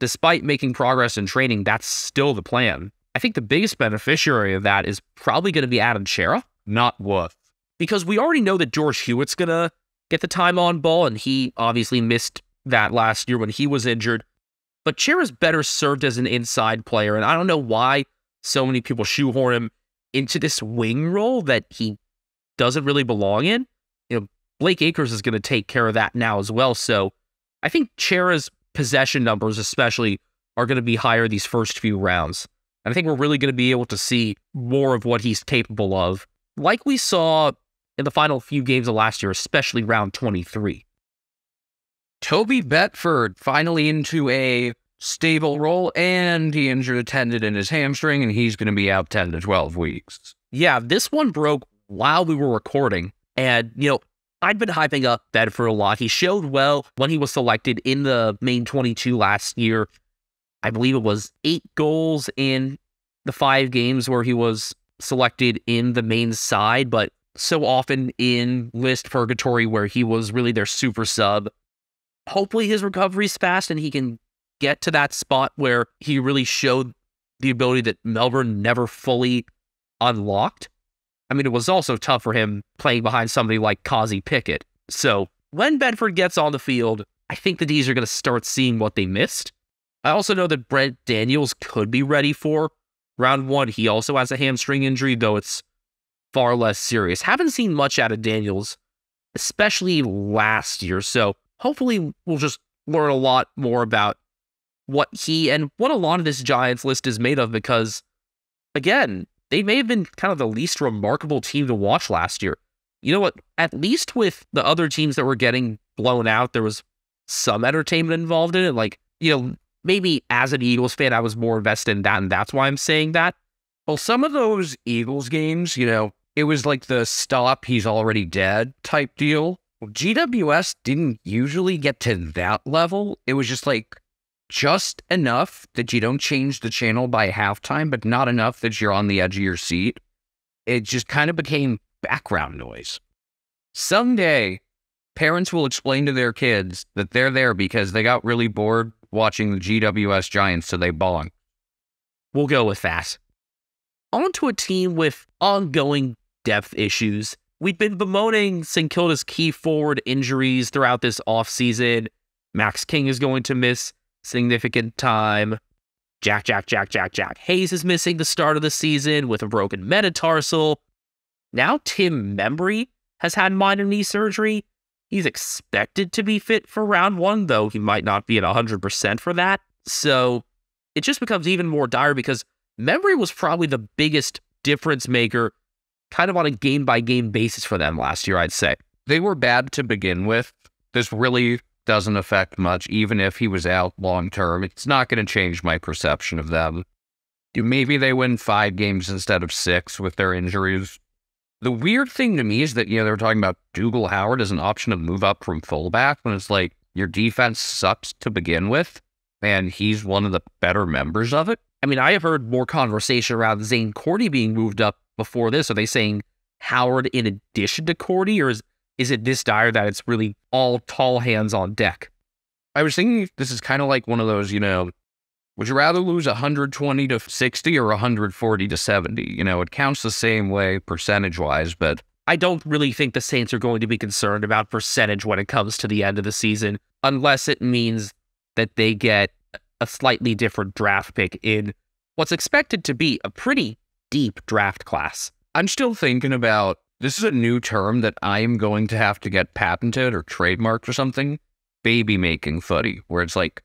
Despite making progress in training, that's still the plan. I think the biggest beneficiary of that is probably going to be Adam Cerra, not Wolf. Because we already know that George Hewett's going to get the time on ball, and he obviously missed that last year when he was injured. But Cerra's better served as an inside player, and I don't know why so many people shoehorn him into this wing role that he doesn't really belong in. You know, Blake Acres is going to take care of that now as well. So I think Cerra's possession numbers, especially, are going to be higher these first few rounds. And I think we're really going to be able to see more of what he's capable of, like we saw in the final few games of last year, especially round 23. Toby Bedford finally into a stable role, and he injured a tendon in his hamstring, and he's going to be out 10 to 12 weeks. Yeah, this one broke while we were recording. And, you know, I'd been hyping up Bedford a lot. He showed well when he was selected in the main 22 last year. I believe it was eight goals in the five games where he was selected in the main side, but so often in list purgatory where he was really their super sub. Hopefully his recovery's fast and he can get to that spot where he really showed the ability that Melbourne never fully unlocked. I mean, it was also tough for him playing behind somebody like Kozzie Pickett. So when Bedford gets on the field, I think the D's are going to start seeing what they missed. I also know that Brent Daniels could be ready for round one. He also has a hamstring injury, though it's far less serious. Haven't seen much out of Daniels, especially last year. So hopefully we'll just learn a lot more about what he and what a lot of this Giants list is made of because, again, they may have been kind of the least remarkable team to watch last year. You know what? At least with the other teams that were getting blown out, there was some entertainment involved in it. Like, you know, maybe as an Eagles fan, I was more invested in that, and that's why I'm saying that. Well, some of those Eagles games, you know, it was like the stop, he's already dead type deal. GWS didn't usually get to that level. It was just like just enough that you don't change the channel by halftime, but not enough that you're on the edge of your seat. It just kind of became background noise. Someday, parents will explain to their kids that they're there because they got really bored watching the GWS Giants, so they bong. We'll go with that. On to a team with ongoing depth issues. We've been bemoaning St. Kilda's key forward injuries throughout this offseason. Max King is going to miss significant time. Jack, Jack, Jack, Jack, Jack Hayes is missing the start of the season with a broken metatarsal. Now Tim Membrey has had minor knee surgery. He's expected to be fit for round one, though he might not be at 100% for that. So it just becomes even more dire because Membrey was probably the biggest difference maker kind of on a game by game basis for them last year, I'd say. They were bad to begin with. This really doesn't affect much, even if he was out long term. It's not going to change my perception of them. Maybe they win five games instead of six with their injuries. The weird thing to me is that, you know, they were talking about Dougal Howard as an option to move up from fullback when it's like your defense sucks to begin with, and he's one of the better members of it. I mean, I have heard more conversation around Zane Cordy being moved up before this. Are they saying Howard in addition to Cordy, or is, is it this dire that it's really all tall hands on deck? I was thinking this is kind of like one of those, you know, would you rather lose 120 to 60 or 140 to 70? You know, it counts the same way percentage wise, but I don't really think the Saints are going to be concerned about percentage when it comes to the end of the season, unless it means that they get a slightly different draft pick in what's expected to be a pretty deep draft class. I'm still thinking about this is a new term that I am going to have to get patented or trademarked or something baby making footy, where it's like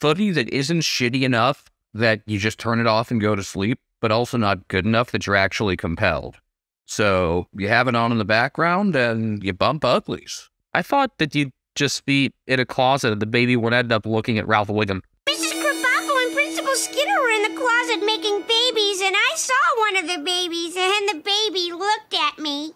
footy that isn't shitty enough that you just turn it off and go to sleep, but also not good enough that you're actually compelled. So you have it on in the background and you bump uglies. I thought that you'd just be in a closet and the baby would end up looking at Ralph Wiggum. Making babies, and I saw one of the babies, and the baby looked at me.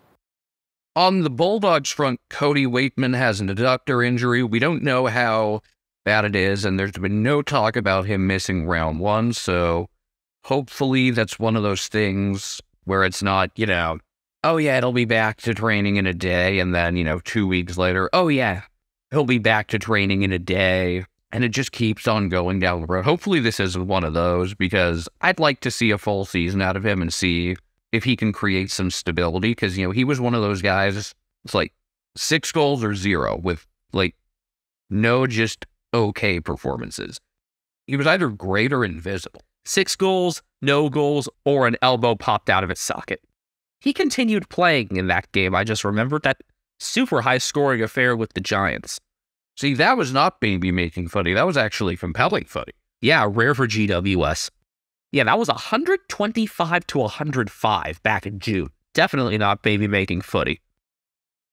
On the Bulldogs front, Cody Weightman has an adductor injury. We don't know how bad it is, and there's been no talk about him missing round one. So hopefully that's one of those things where it's not, you know, oh yeah, it'll be back to training in a day. And then, you know, two weeks later, oh yeah, he'll be back to training in a day. And it just keeps on going down the road. Hopefully this isn't one of those because I'd like to see a full season out of him and see if he can create some stability because you know he was one of those guys it's like six goals or zero with like no just okay performances he was either great or invisible Six goals, no goals, or an elbow popped out of its socket. He continued playing in that game. I just remembered that super high scoring affair with the Giants. See that was not baby making footy that was actually compelling footy Yeah, rare for GWS. Yeah, that was 125 to 105 back in June. Definitely not baby making footy.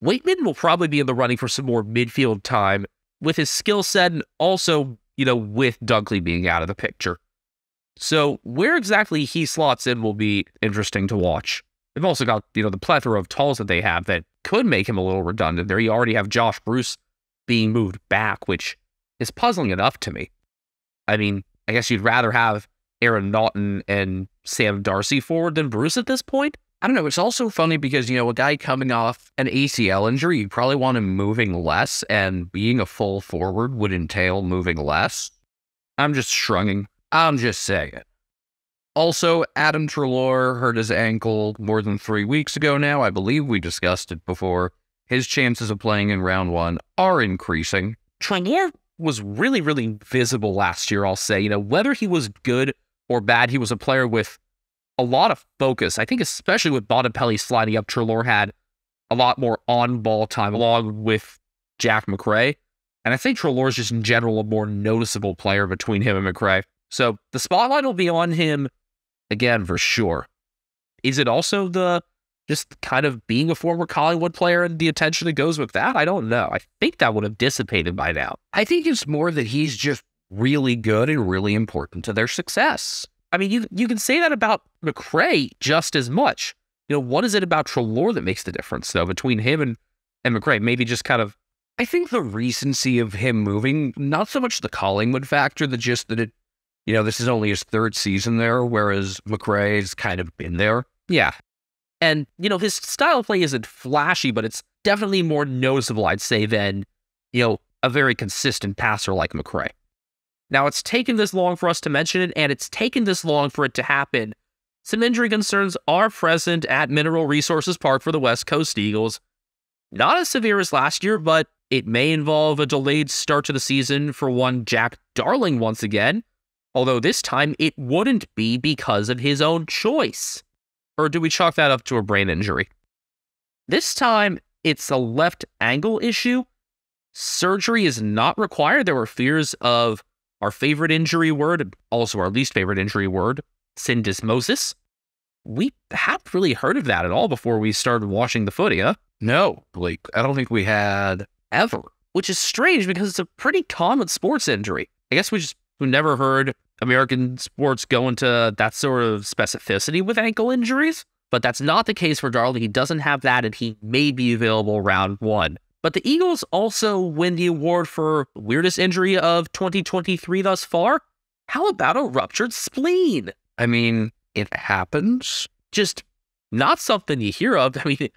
Weightman will probably be in the running for some more midfield time with his skill set and also, you know, with Dunkley being out of the picture. So where exactly he slots in will be interesting to watch. They've also got, you know, the plethora of talls that they have that could make him a little redundant there. You already have Josh Bruce being moved back, which is puzzling enough to me. I mean, I guess you'd rather have Aaron Naughton and Sam Darcy forward than Bruce at this point. i don't know it's also funny because you know a guy coming off an acl injury you probably want him moving less and being a full forward would entail moving less i'm just shrugging i'm just saying it. also adam Treloar hurt his ankle more than three weeks ago now i believe we discussed it before his chances of playing in round one are increasing Treloar was really, really visible last year, I'll say. You know, whether he was good or bad, he was a player with a lot of focus. I think, especially with Bontempelli sliding up, Treloar had a lot more on ball time along with Jack Macrae. And I think Treloar is just in general a more noticeable player between him and Macrae. So the spotlight will be on him again for sure. Is it also the just kind of being a former Collingwood player and the attention that goes with that? I don't know. I think that would have dissipated by now. I think it's more that he's just really good and really important to their success. I mean, you you can say that about Macrae just as much. You know, what is it about Treloar that makes the difference, though, between him and, and Macrae? Maybe just kind of I think the recency of him moving, not so much the Collingwood factor, that just that it, you know, this is only his third season there, whereas Macrae's kind of been there. yeah. And, you know, his style of play isn't flashy, but it's definitely more noticeable, I'd say, than, you know, a very consistent passer like Macrae. Now, it's taken this long for us to mention it, and it's taken this long for it to happen. Some injury concerns are present at Mineral Resources Park for the West Coast Eagles. Not as severe as last year, but it may involve a delayed start to the season for one Jack Darling once again, although this time it wouldn't be because of his own choice. Or do we chalk that up to a brain injury? This time, it's a left angle issue. Surgery is not required. There were fears of our favorite injury word, also our least favorite injury word, syndesmosis. We haven't really heard of that at all before we started watching the footy, huh? No, Blake, I don't think we had ever. Which is strange because it's a pretty common sports injury. I guess we just we never heard American sports go into that sort of specificity with ankle injuries, but that's not the case for Darling. He doesn't have that, and he may be available round one. But the Eagles also win the award for weirdest injury of 2023 thus far. How about a ruptured spleen? I mean, it happens. Just not something you hear of. I mean,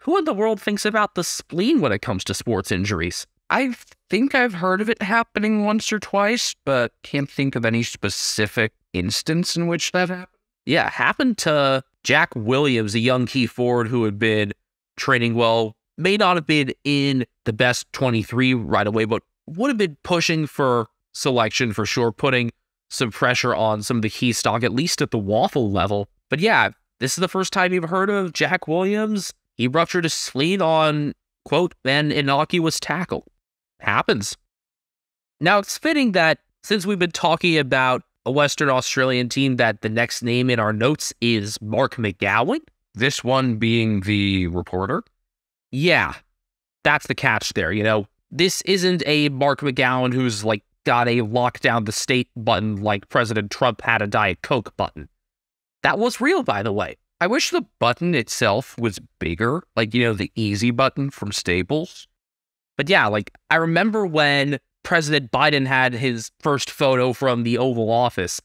who in the world thinks about the spleen when it comes to sports injuries? I think I've heard of it happening once or twice, but can't think of any specific instance in which that happened. Yeah, happened to Jack Williams, a young key forward who had been training well, may not have been in the best 23 right away, but would have been pushing for selection for sure, putting some pressure on some of the key stock, at least at the waffle level. But yeah, this is the first time you've heard of Jack Williams. He ruptured his spleen on, quote, an innocuous tackle. Happens. Now, it's fitting that since we've been talking about a Western Australian team, that the next name in our notes is Mark McGowan. This one being the reporter. Yeah, that's the catch there. You know, this isn't a Mark McGowan who's like got a lockdown the state button like President Trump had a Diet Coke button. That was real, by the way. I wish the button itself was bigger, like, you know, the easy button from Staples. But yeah, like, I remember when President Biden had his first photo from the Oval Office,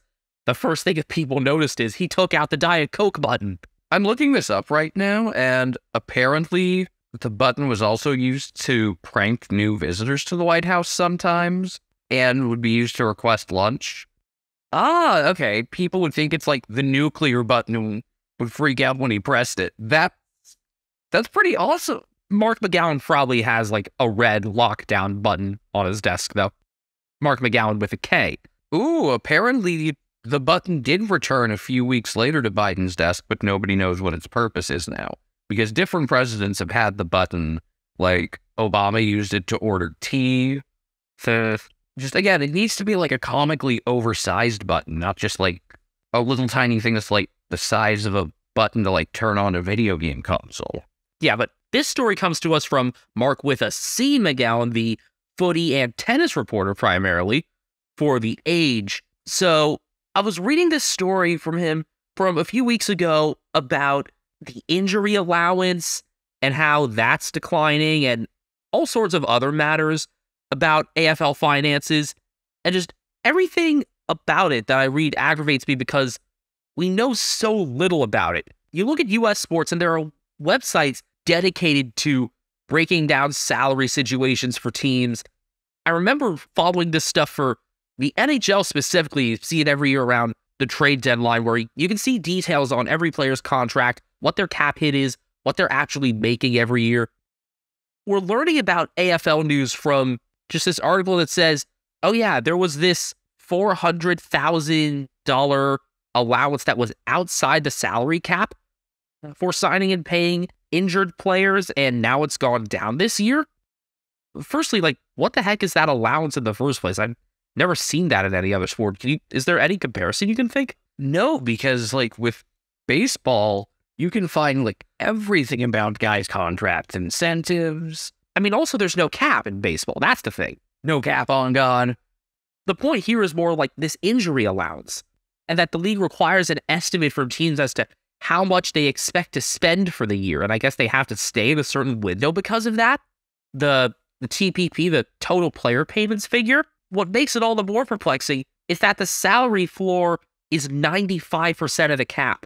the first thing that people noticed is he took out the Diet Coke button. I'm looking this up right now, and apparently the button was also used to prank new visitors to the White House sometimes and would be used to request lunch. Ah, okay. People would think it's like the nuclear button would freak out when he pressed it. That that's pretty awesome. Mark McGowan probably has like a red lockdown button on his desk, though. Mark McGowan with a K. Ooh, apparently the button did return a few weeks later to Biden's desk, but nobody knows what its purpose is now. Because different presidents have had the button. Like Obama used it to order tea. Just again, it needs to be like a comically oversized button, not just like a little tiny thing that's like the size of a button to like turn on a video game console. Yeah, but this story comes to us from Mark with a C McGowan, the footy and tennis reporter primarily for The Age. So I was reading this story from him from a few weeks ago about the injury allowance and how that's declining and all sorts of other matters about AFL finances and just everything about it that I read aggravates me because we know so little about it. You look at US sports and there are websites dedicated to breaking down salary situations for teams. I remember following this stuff for the NHL specifically, you see it every year around the trade deadline where you can see details on every player's contract, what their cap hit is, what they're actually making every year. We're learning about AFL news from just this article that says, oh, yeah, there was this $400,000 allowance that was outside the salary cap for signing and paying injured players, and now it's gone down this year. Firstly, like, what the heck is that allowance in the first place? I've never seen that in any other sport. You, is there any comparison you can think? No, because like with baseball, you can find like everything about guys' contracts, incentives. I mean, also, there's no cap in baseball. That's the thing. No cap on God. The point here is more like this injury allowance, and that the league requires an estimate from teams as to how much they expect to spend for the year. And I guess they have to stay in a certain window because of that. The the TPP, the total player payments figure, what makes it all the more perplexing is that the salary floor is 95% of the cap.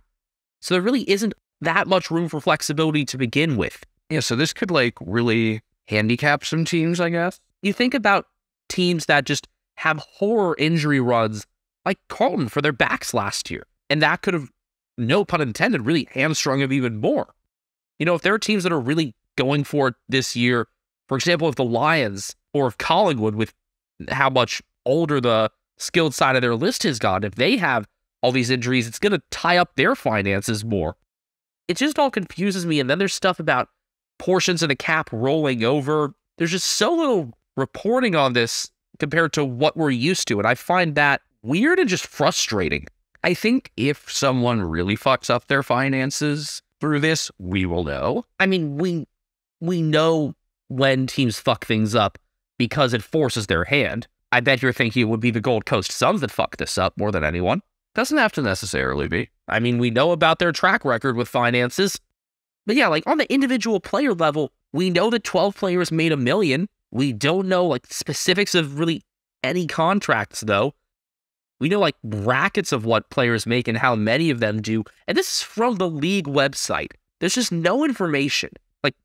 So there really isn't that much room for flexibility to begin with. Yeah, so this could like really handicap some teams, I guess. You think about teams that just have horror injury runs like Carlton for their backs last year. And that could have, no pun intended, really hamstrung them even more. You know, if there are teams that are really going for it this year, for example, if the Lions or if Collingwood, with how much older the skilled side of their list has gone, if they have all these injuries, it's going to tie up their finances more. It just all confuses me. And then there's stuff about portions of the cap rolling over. There's just so little reporting on this compared to what we're used to. And I find that weird and just frustrating. I think if someone really fucks up their finances through this, we will know. I mean, we we know when teams fuck things up because it forces their hand. I bet you're thinking it would be the Gold Coast Suns that fuck this up more than anyone. Doesn't have to necessarily be. I mean, we know about their track record with finances. But yeah, like on the individual player level, we know that 12 players made a million. We don't know like specifics of really any contracts though. We know like brackets of what players make and how many of them do. And this is from the league website. There's just no information. Like,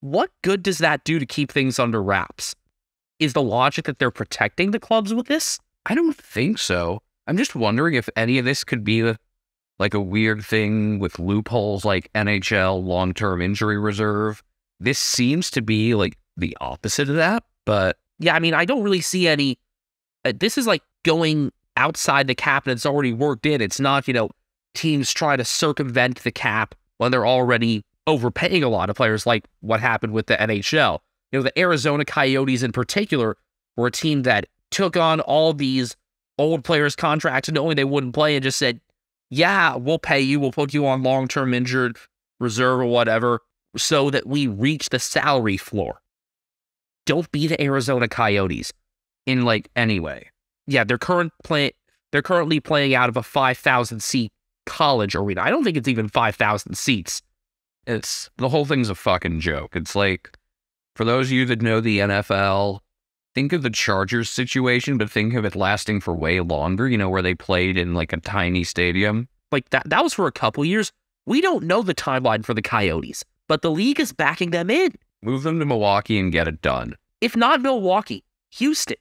what good does that do to keep things under wraps? Is the logic that they're protecting the clubs with this? I don't think so. I'm just wondering if any of this could be a, like a weird thing with loopholes like NHL long term injury reserve. This seems to be like the opposite of that, but Yeah, I mean, I don't really see any. Uh, this is like going outside the cap and it's already worked in. It's not, you know, teams try to circumvent the cap when they're already overpaying a lot of players, like what happened with the NHL. You know, the Arizona Coyotes in particular were a team that took on all these old players' contracts knowing they wouldn't play and just said, yeah, we'll pay you. We'll put you on long term injured reserve or whatever so that we reach the salary floor. Don't be the Arizona Coyotes. in like any way. Yeah, they're current play they're currently playing out of a 5,000 seat college arena. I don't think it's even 5,000 seats. It's the whole thing's a fucking joke. It's like for those of you that know the NFL, think of the Chargers situation, but think of it lasting for way longer, you know, where they played in like a tiny stadium. Like that that was for a couple years. We don't know the timeline for the Coyotes, but the league is backing them in. Move them to Milwaukee and get it done. If not Milwaukee, Houston.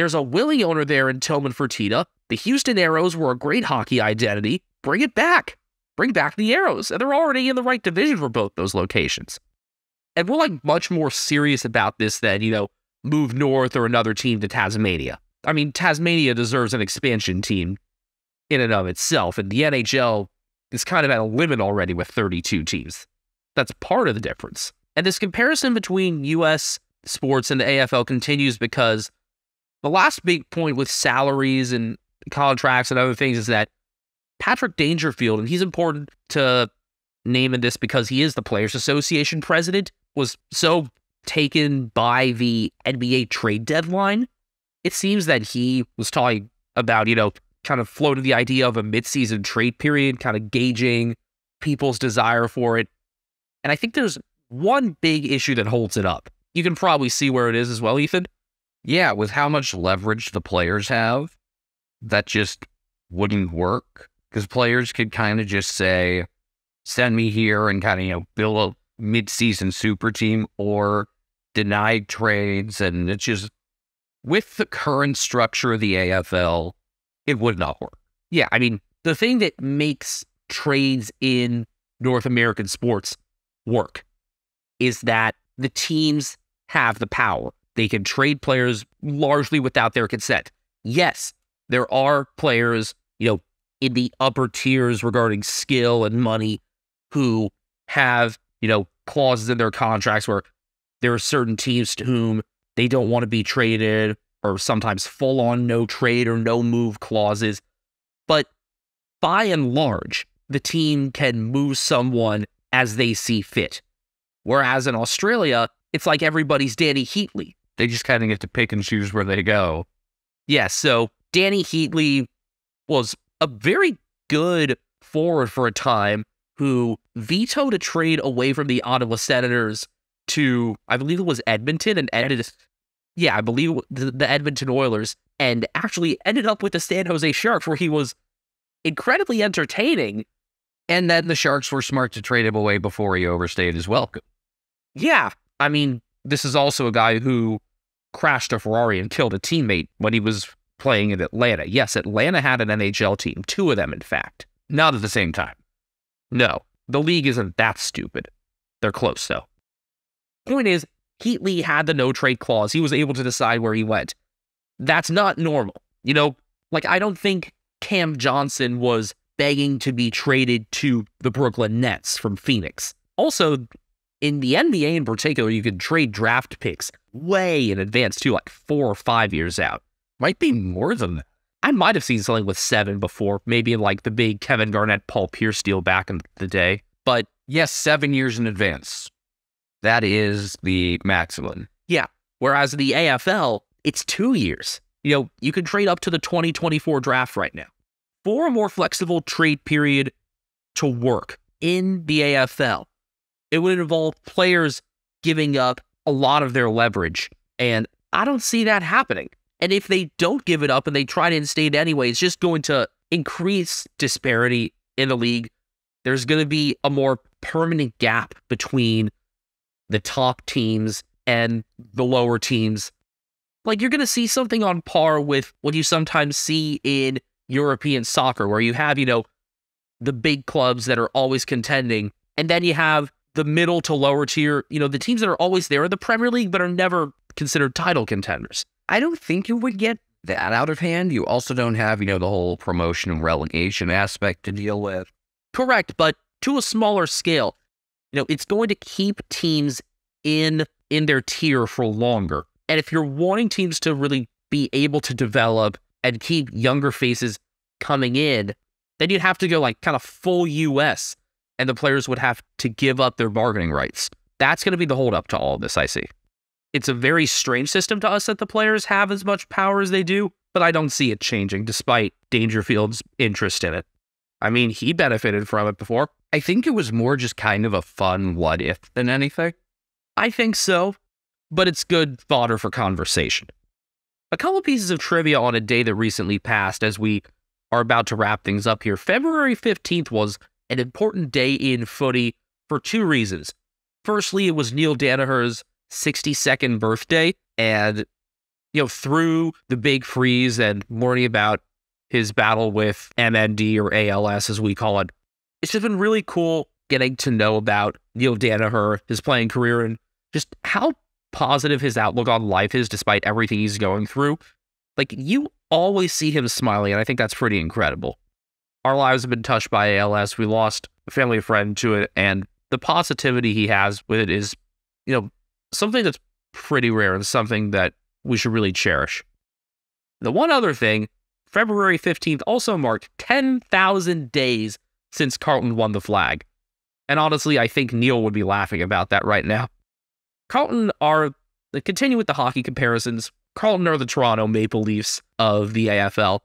There's a Willie owner there in Tilman Fertitta. The Houston Aeros were a great hockey identity. Bring it back. Bring back the Arrows. And they're already in the right division for both those locations. And we're like much more serious about this than, you know, move north or another team to Tasmania. I mean, Tasmania deserves an expansion team in and of itself. And the NHL is kind of at a limit already with 32 teams. That's part of the difference. And this comparison between US sports and the AFL continues because the last big point with salaries and contracts and other things is that Patrick Dangerfield, and he's important to name in this because he is the Players Association president, was so taken by the NBA trade deadline. It seems that he was talking about, you know, kind of floated the idea of a midseason trade period, kind of gauging people's desire for it. And I think there's one big issue that holds it up. You can probably see where it is as well, Ethan. Yeah, with how much leverage the players have, that just wouldn't work. Because players could kind of just say, send me here and kind of, you know, build a mid-season super team or deny trades. And it's just, with the current structure of the AFL, it would not work. Yeah, I mean, the thing that makes trades in North American sports work is that the teams have the power. They can trade players largely without their consent. Yes, there are players, you know, in the upper tiers regarding skill and money who have, you know, clauses in their contracts where there are certain teams to whom they don't want to be traded or sometimes full on no trade or no move clauses. But by and large, the team can move someone as they see fit. Whereas in Australia, it's like everybody's Dany Heatley. They just kind of get to pick and choose where they go. Yeah, so Dany Heatley was a very good forward for a time who vetoed a trade away from the Ottawa Senators to, I believe it was Edmonton and ended, yeah, I believe the, the Edmonton Oilers, and actually ended up with the San Jose Sharks where he was incredibly entertaining. And then the Sharks were smart to trade him away before he overstayed his welcome. Yeah, I mean, this is also a guy who crashed a Ferrari and killed a teammate when he was playing in Atlanta. Yes, Atlanta had an NHL team, two of them, in fact. Not at the same time. No, the league isn't that stupid. They're close, though. Point is, Heatley had the no trade clause. He was able to decide where he went. That's not normal. You know, like, I don't think Cam Johnson was begging to be traded to the Brooklyn Nets from Phoenix. Also, in the NBA in particular, you can trade draft picks way in advance, too, like four or five years out. Might be more than that. I might have seen something with seven before, maybe in like the big Kevin Garnett, Paul Pierce deal back in the day. But Yes, seven years in advance. That is the maximum. yeah, whereas the AFL, it's two years. You know, you can trade up to the 2024 draft right now. For a more flexible trade period to work in the AFL, it would involve players giving up a lot of their leverage. And I don't see that happening. And if they don't give it up and they try to instate anyway, it's just going to increase disparity in the league. There's going to be a more permanent gap between the top teams and the lower teams. Like you're going to see something on par with what you sometimes see in European soccer, where you have, you know, the big clubs that are always contending, and then you have the middle to lower tier, you know, the teams that are always there in the Premier League but are never considered title contenders. I don't think you would get that out of hand. You also don't have, you know, the whole promotion and relegation aspect to deal with. Correct, but to a smaller scale. You know, it's going to keep teams in in their tier for longer. And if you're wanting teams to really be able to develop and keep younger faces coming in, then you'd have to go like kind of full US and the players would have to give up their bargaining rights. That's going to be the holdup to all of this, I see. It's a very strange system to us that the players have as much power as they do, but I don't see it changing despite Dangerfield's interest in it. I mean, he benefited from it before. I think it was more just kind of a fun what if than anything. I think so, but it's good fodder for conversation. A couple pieces of trivia on a day that recently passed as we are about to wrap things up here. February 15th was an important day in footy for two reasons. Firstly, it was Neale Daniher's 62nd birthday, and you know, through the big freeze and learning about his battle with MND or ALS as we call it, it's just been really cool getting to know about Neale Daniher, his playing career, and just how positive his outlook on life is despite everything he's going through. Like, you always see him smiling, and I think that's pretty incredible. Our lives have been touched by ALS. We lost a family friend to it, and the positivity he has with it is, you know, something that's pretty rare and something that we should really cherish. The one other thing, February 15th also marked 10,000 days since Carlton won the flag. And honestly, I think Neale would be laughing about that right now. Carlton are, continue with the hockey comparisons, Carlton are the Toronto Maple Leafs of the AFL.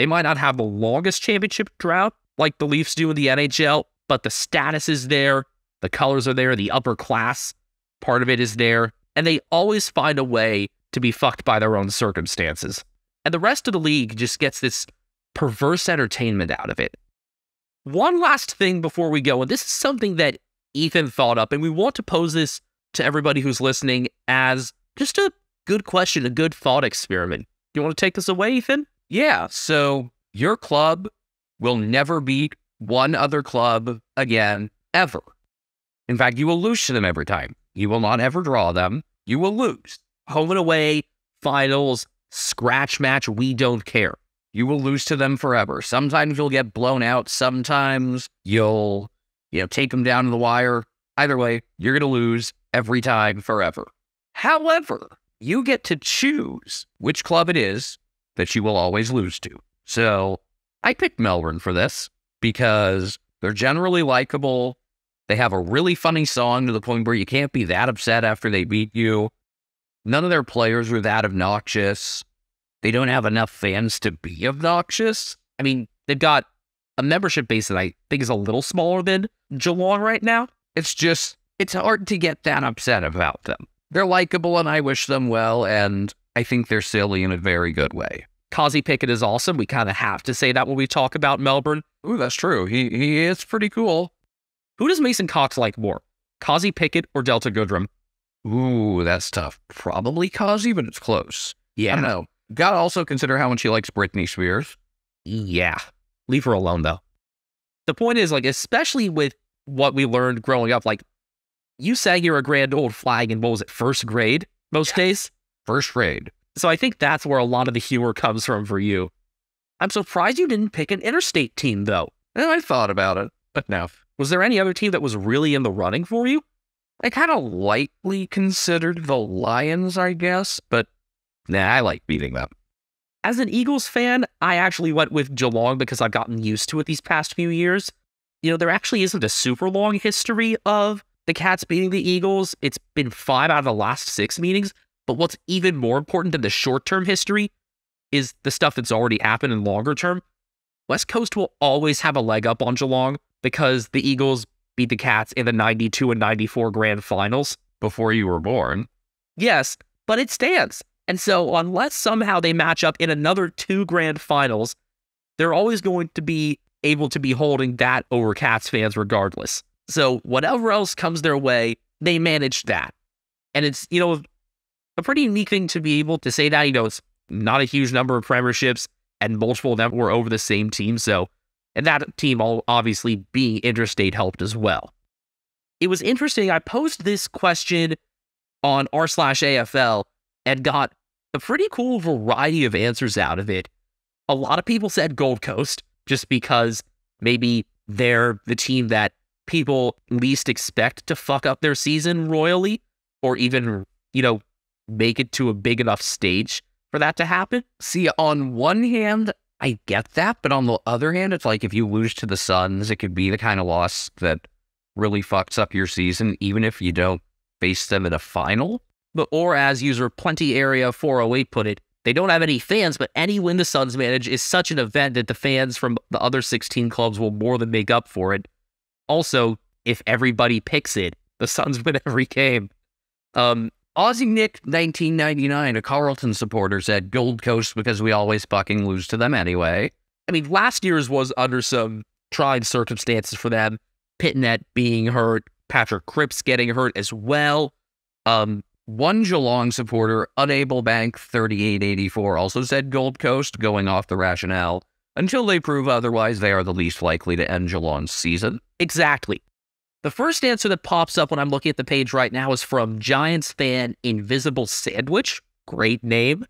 They might not have the longest championship drought like the Leafs do in the NHL, but the status is there, the colors are there, the upper class part of it is there, and they always find a way to be fucked by their own circumstances. And the rest of the league just gets this perverse entertainment out of it. One last thing before we go, and this is something that Ethan thought up, and we want to pose this to everybody who's listening as just a good question, a good thought experiment. You want to take this away, Ethan? Yeah, so your club will never beat one other club again, ever. In fact, you will lose to them every time. You will not ever draw them. You will lose. Home and away, finals, scratch match, we don't care. You will lose to them forever. Sometimes you'll get blown out. Sometimes you'll, you know, take them down to the wire. Either way, you're going to lose every time forever. However, you get to choose which club it is that you will always lose to. So I picked Melbourne for this because they're generally likable. They have a really funny song to the point where you can't be that upset after they beat you. None of their players are that obnoxious. They don't have enough fans to be obnoxious. I mean, they've got a membership base that I think is a little smaller than Geelong right now. It's just, it's hard to get that upset about them. They're likable and I wish them well, and I think they're silly in a very good way. Kozzie Pickett is awesome. We kind of have to say that when we talk about Melbourne. Ooh, that's true. He he is pretty cool. Who does Mason Cox like more, Kozzie Pickett or Delta Goodrem? Ooh, that's tough. Probably Kozzie, but it's close. Yeah. I don't know. Gotta also consider how much he likes Britney Spears. Yeah. Leave her alone, though. The point is, like, especially with what we learned growing up, like, you sang you're a grand old flag in what was it, first grade most Yeah. days? First grade. So I think that's where a lot of the humor comes from for you. I'm surprised you didn't pick an interstate team, though. And I thought about it, but no. Was there any other team that was really in the running for you? I kind of lightly considered the Lions, I guess, but nah, I like beating them. As an Eagles fan, I actually went with Geelong because I've gotten used to it these past few years. You know, there actually isn't a super long history of the Cats beating the Eagles. It's been five out of the last six meetings. But what's even more important than the short term history is the stuff that's already happened in longer term. West Coast will always have a leg up on Geelong because the Eagles beat the Cats in the 92 and 94 grand finals. Before you were born. Yes, but it stands. And so, unless somehow they match up in another two grand finals, they're always going to be able to be holding that over Cats fans regardless. So, whatever else comes their way, they manage that. And it's, you know, a pretty unique thing to be able to say that. You know, it's not a huge number of premierships and multiple of them were over the same team. So, and that team all obviously being interstate helped as well. It was interesting. I posed this question on r slash AFL and got a pretty cool variety of answers out of it. A lot of people said Gold Coast just because maybe they're the team that people least expect to fuck up their season royally or even, you know, make it to a big enough stage for that to happen. See, on one hand, I get that, but on the other hand, it's like if you lose to the Suns, it could be the kind of loss that really fucks up your season, even if you don't face them in a final. But or as user Plenty Area 408 put it, they don't have any fans, but any win the Suns manage is such an event that the fans from the other 16 clubs will more than make up for it. Also, if everybody picks it, the Suns win every game. Um, Aussie Nick 1999, a Carlton supporter, said Gold Coast because we always fucking lose to them anyway. I mean, last year's was under some trying circumstances for them. Pittonet being hurt, Patrick Cripps getting hurt as well. Um, one Geelong supporter, Unable Bank 3884, also said Gold Coast, going off the rationale. Until they prove otherwise, they are the least likely to end Geelong's season. Exactly. The first answer that pops up when I'm looking at the page right now is from Giants fan Invisible Sandwich. Great name.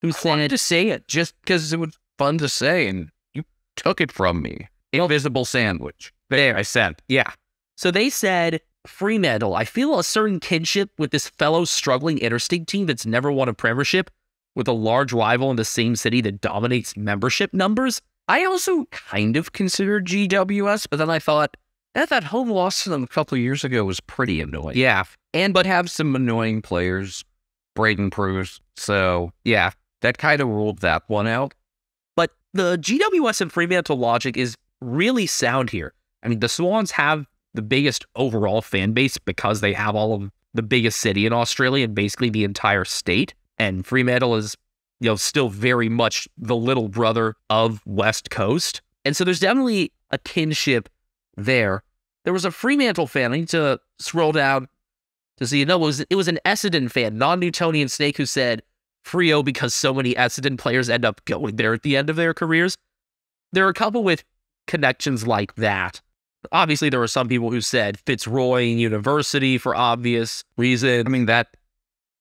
Who wanted to say it just because it was fun to say, and you took it from me. Invisible Sandwich. There, I said. Yeah. So they said, Fremantle, I feel a certain kinship with this fellow struggling interstate team that's never won a premiership with a large rival in the same city that dominates membership numbers. I also kind of considered GWS, but then I thought, eh, that home loss to them a couple of years ago was pretty annoying. Yeah. And but have some annoying players, Braydon Preuss. So yeah, that kind of ruled that one out. But the GWS and Fremantle logic is really sound here. I mean, the Swans have the biggest overall fan base because they have all of the biggest city in Australia and basically the entire state. And Fremantle is, you know, still very much the little brother of West Coast. And so there's definitely a kinship there. There was a Fremantle fan. I need to scroll down to see. No, it was it was an Essendon fan, non-Newtonian Snake, who said Freo because so many Essendon players end up going there at the end of their careers. There are a couple with connections like that. Obviously, there were some people who said Fitzroy University for obvious reason. I mean, that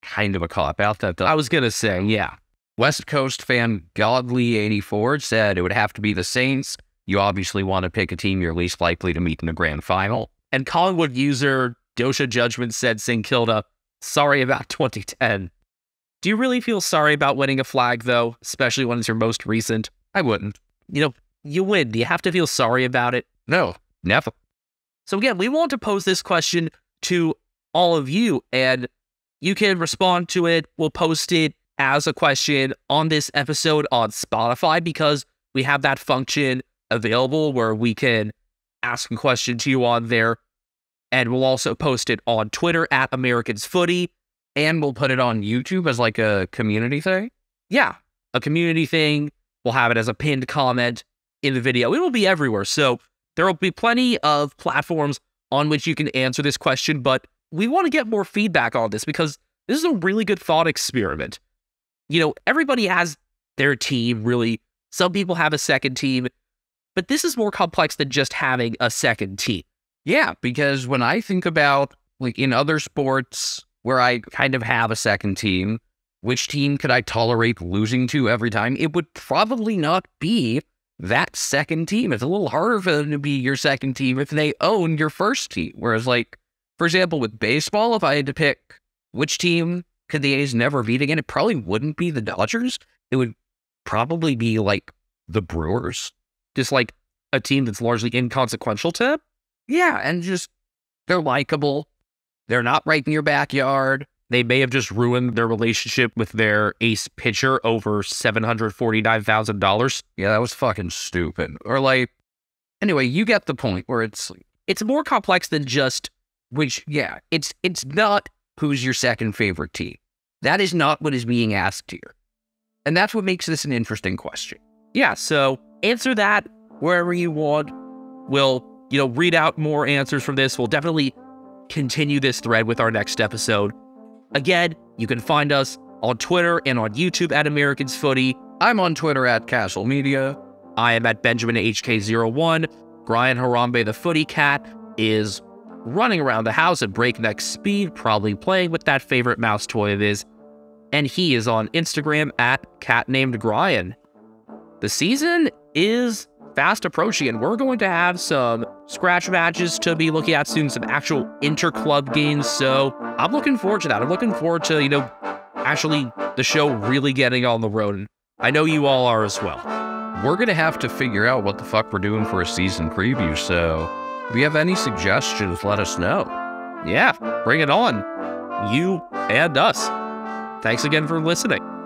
kind of a cop out. That I was gonna say, yeah. West Coast fan Godly84 said it would have to be the Saints. You obviously want to pick a team you're least likely to meet in the grand final. And Collingwood user Dosha Judgment said St. Kilda, sorry about 2010. Do you really feel sorry about winning a flag, though, especially when it's your most recent? I wouldn't. You know, you win. Do you have to feel sorry about it? No, never. So, again, we want to pose this question to all of you, and you can respond to it. We'll post it as a question on this episode on Spotify because we have that function available where we can ask a question to you on there. And we'll also post it on Twitter at Americans Footy. And we'll put it on YouTube as like a community thing. Yeah, a community thing. We'll have it as a pinned comment in the video. It will be everywhere. So there will be plenty of platforms on which you can answer this question. But we want to get more feedback on this because this is a really good thought experiment. You know, everybody has their team, really. Some people have a second team, but this is more complex than just having a second team. Yeah, because when I think about like in other sports where I kind of have a second team, which team could I tolerate losing to every time? It would probably not be that second team. It's a little harder for them to be your second team if they own your first team. Whereas, like, for example, with baseball, if I had to pick which team could the A's never beat again, it probably wouldn't be the Dodgers. It would probably be like the Brewers. Just like a team that's largely inconsequential to them. Yeah, and just they're likable. They're not right in your backyard. They may have just ruined their relationship with their ace pitcher over $749,000. Yeah, that was fucking stupid. Or like, anyway, you get the point where it's It's more complex than just which, yeah, it's it's not who's your second favorite team. That is not what is being asked here. And that's what makes this an interesting question. Yeah, so answer that wherever you want. We'll, you know, read out more answers from this. We'll definitely continue this thread with our next episode. Again, you can find us on Twitter and on YouTube at Americans Footy. I'm on Twitter at Castle Media. I am at Benjamin HK01. Brian Harambe the Footy Cat is running around the house at breakneck speed, probably playing with that favorite mouse toy of his. And he is on Instagram at cat named Brian. The season is fast approaching, and we're going to have some scratch matches to be looking at soon, some actual inter-club games. So I'm looking forward to that. I'm looking forward to, you know, actually the show really getting on the road. And I know you all are as well. We're going to have to figure out what the fuck we're doing for a season preview. So if you have any suggestions, let us know. Yeah, bring it on. You and us. Thanks again for listening.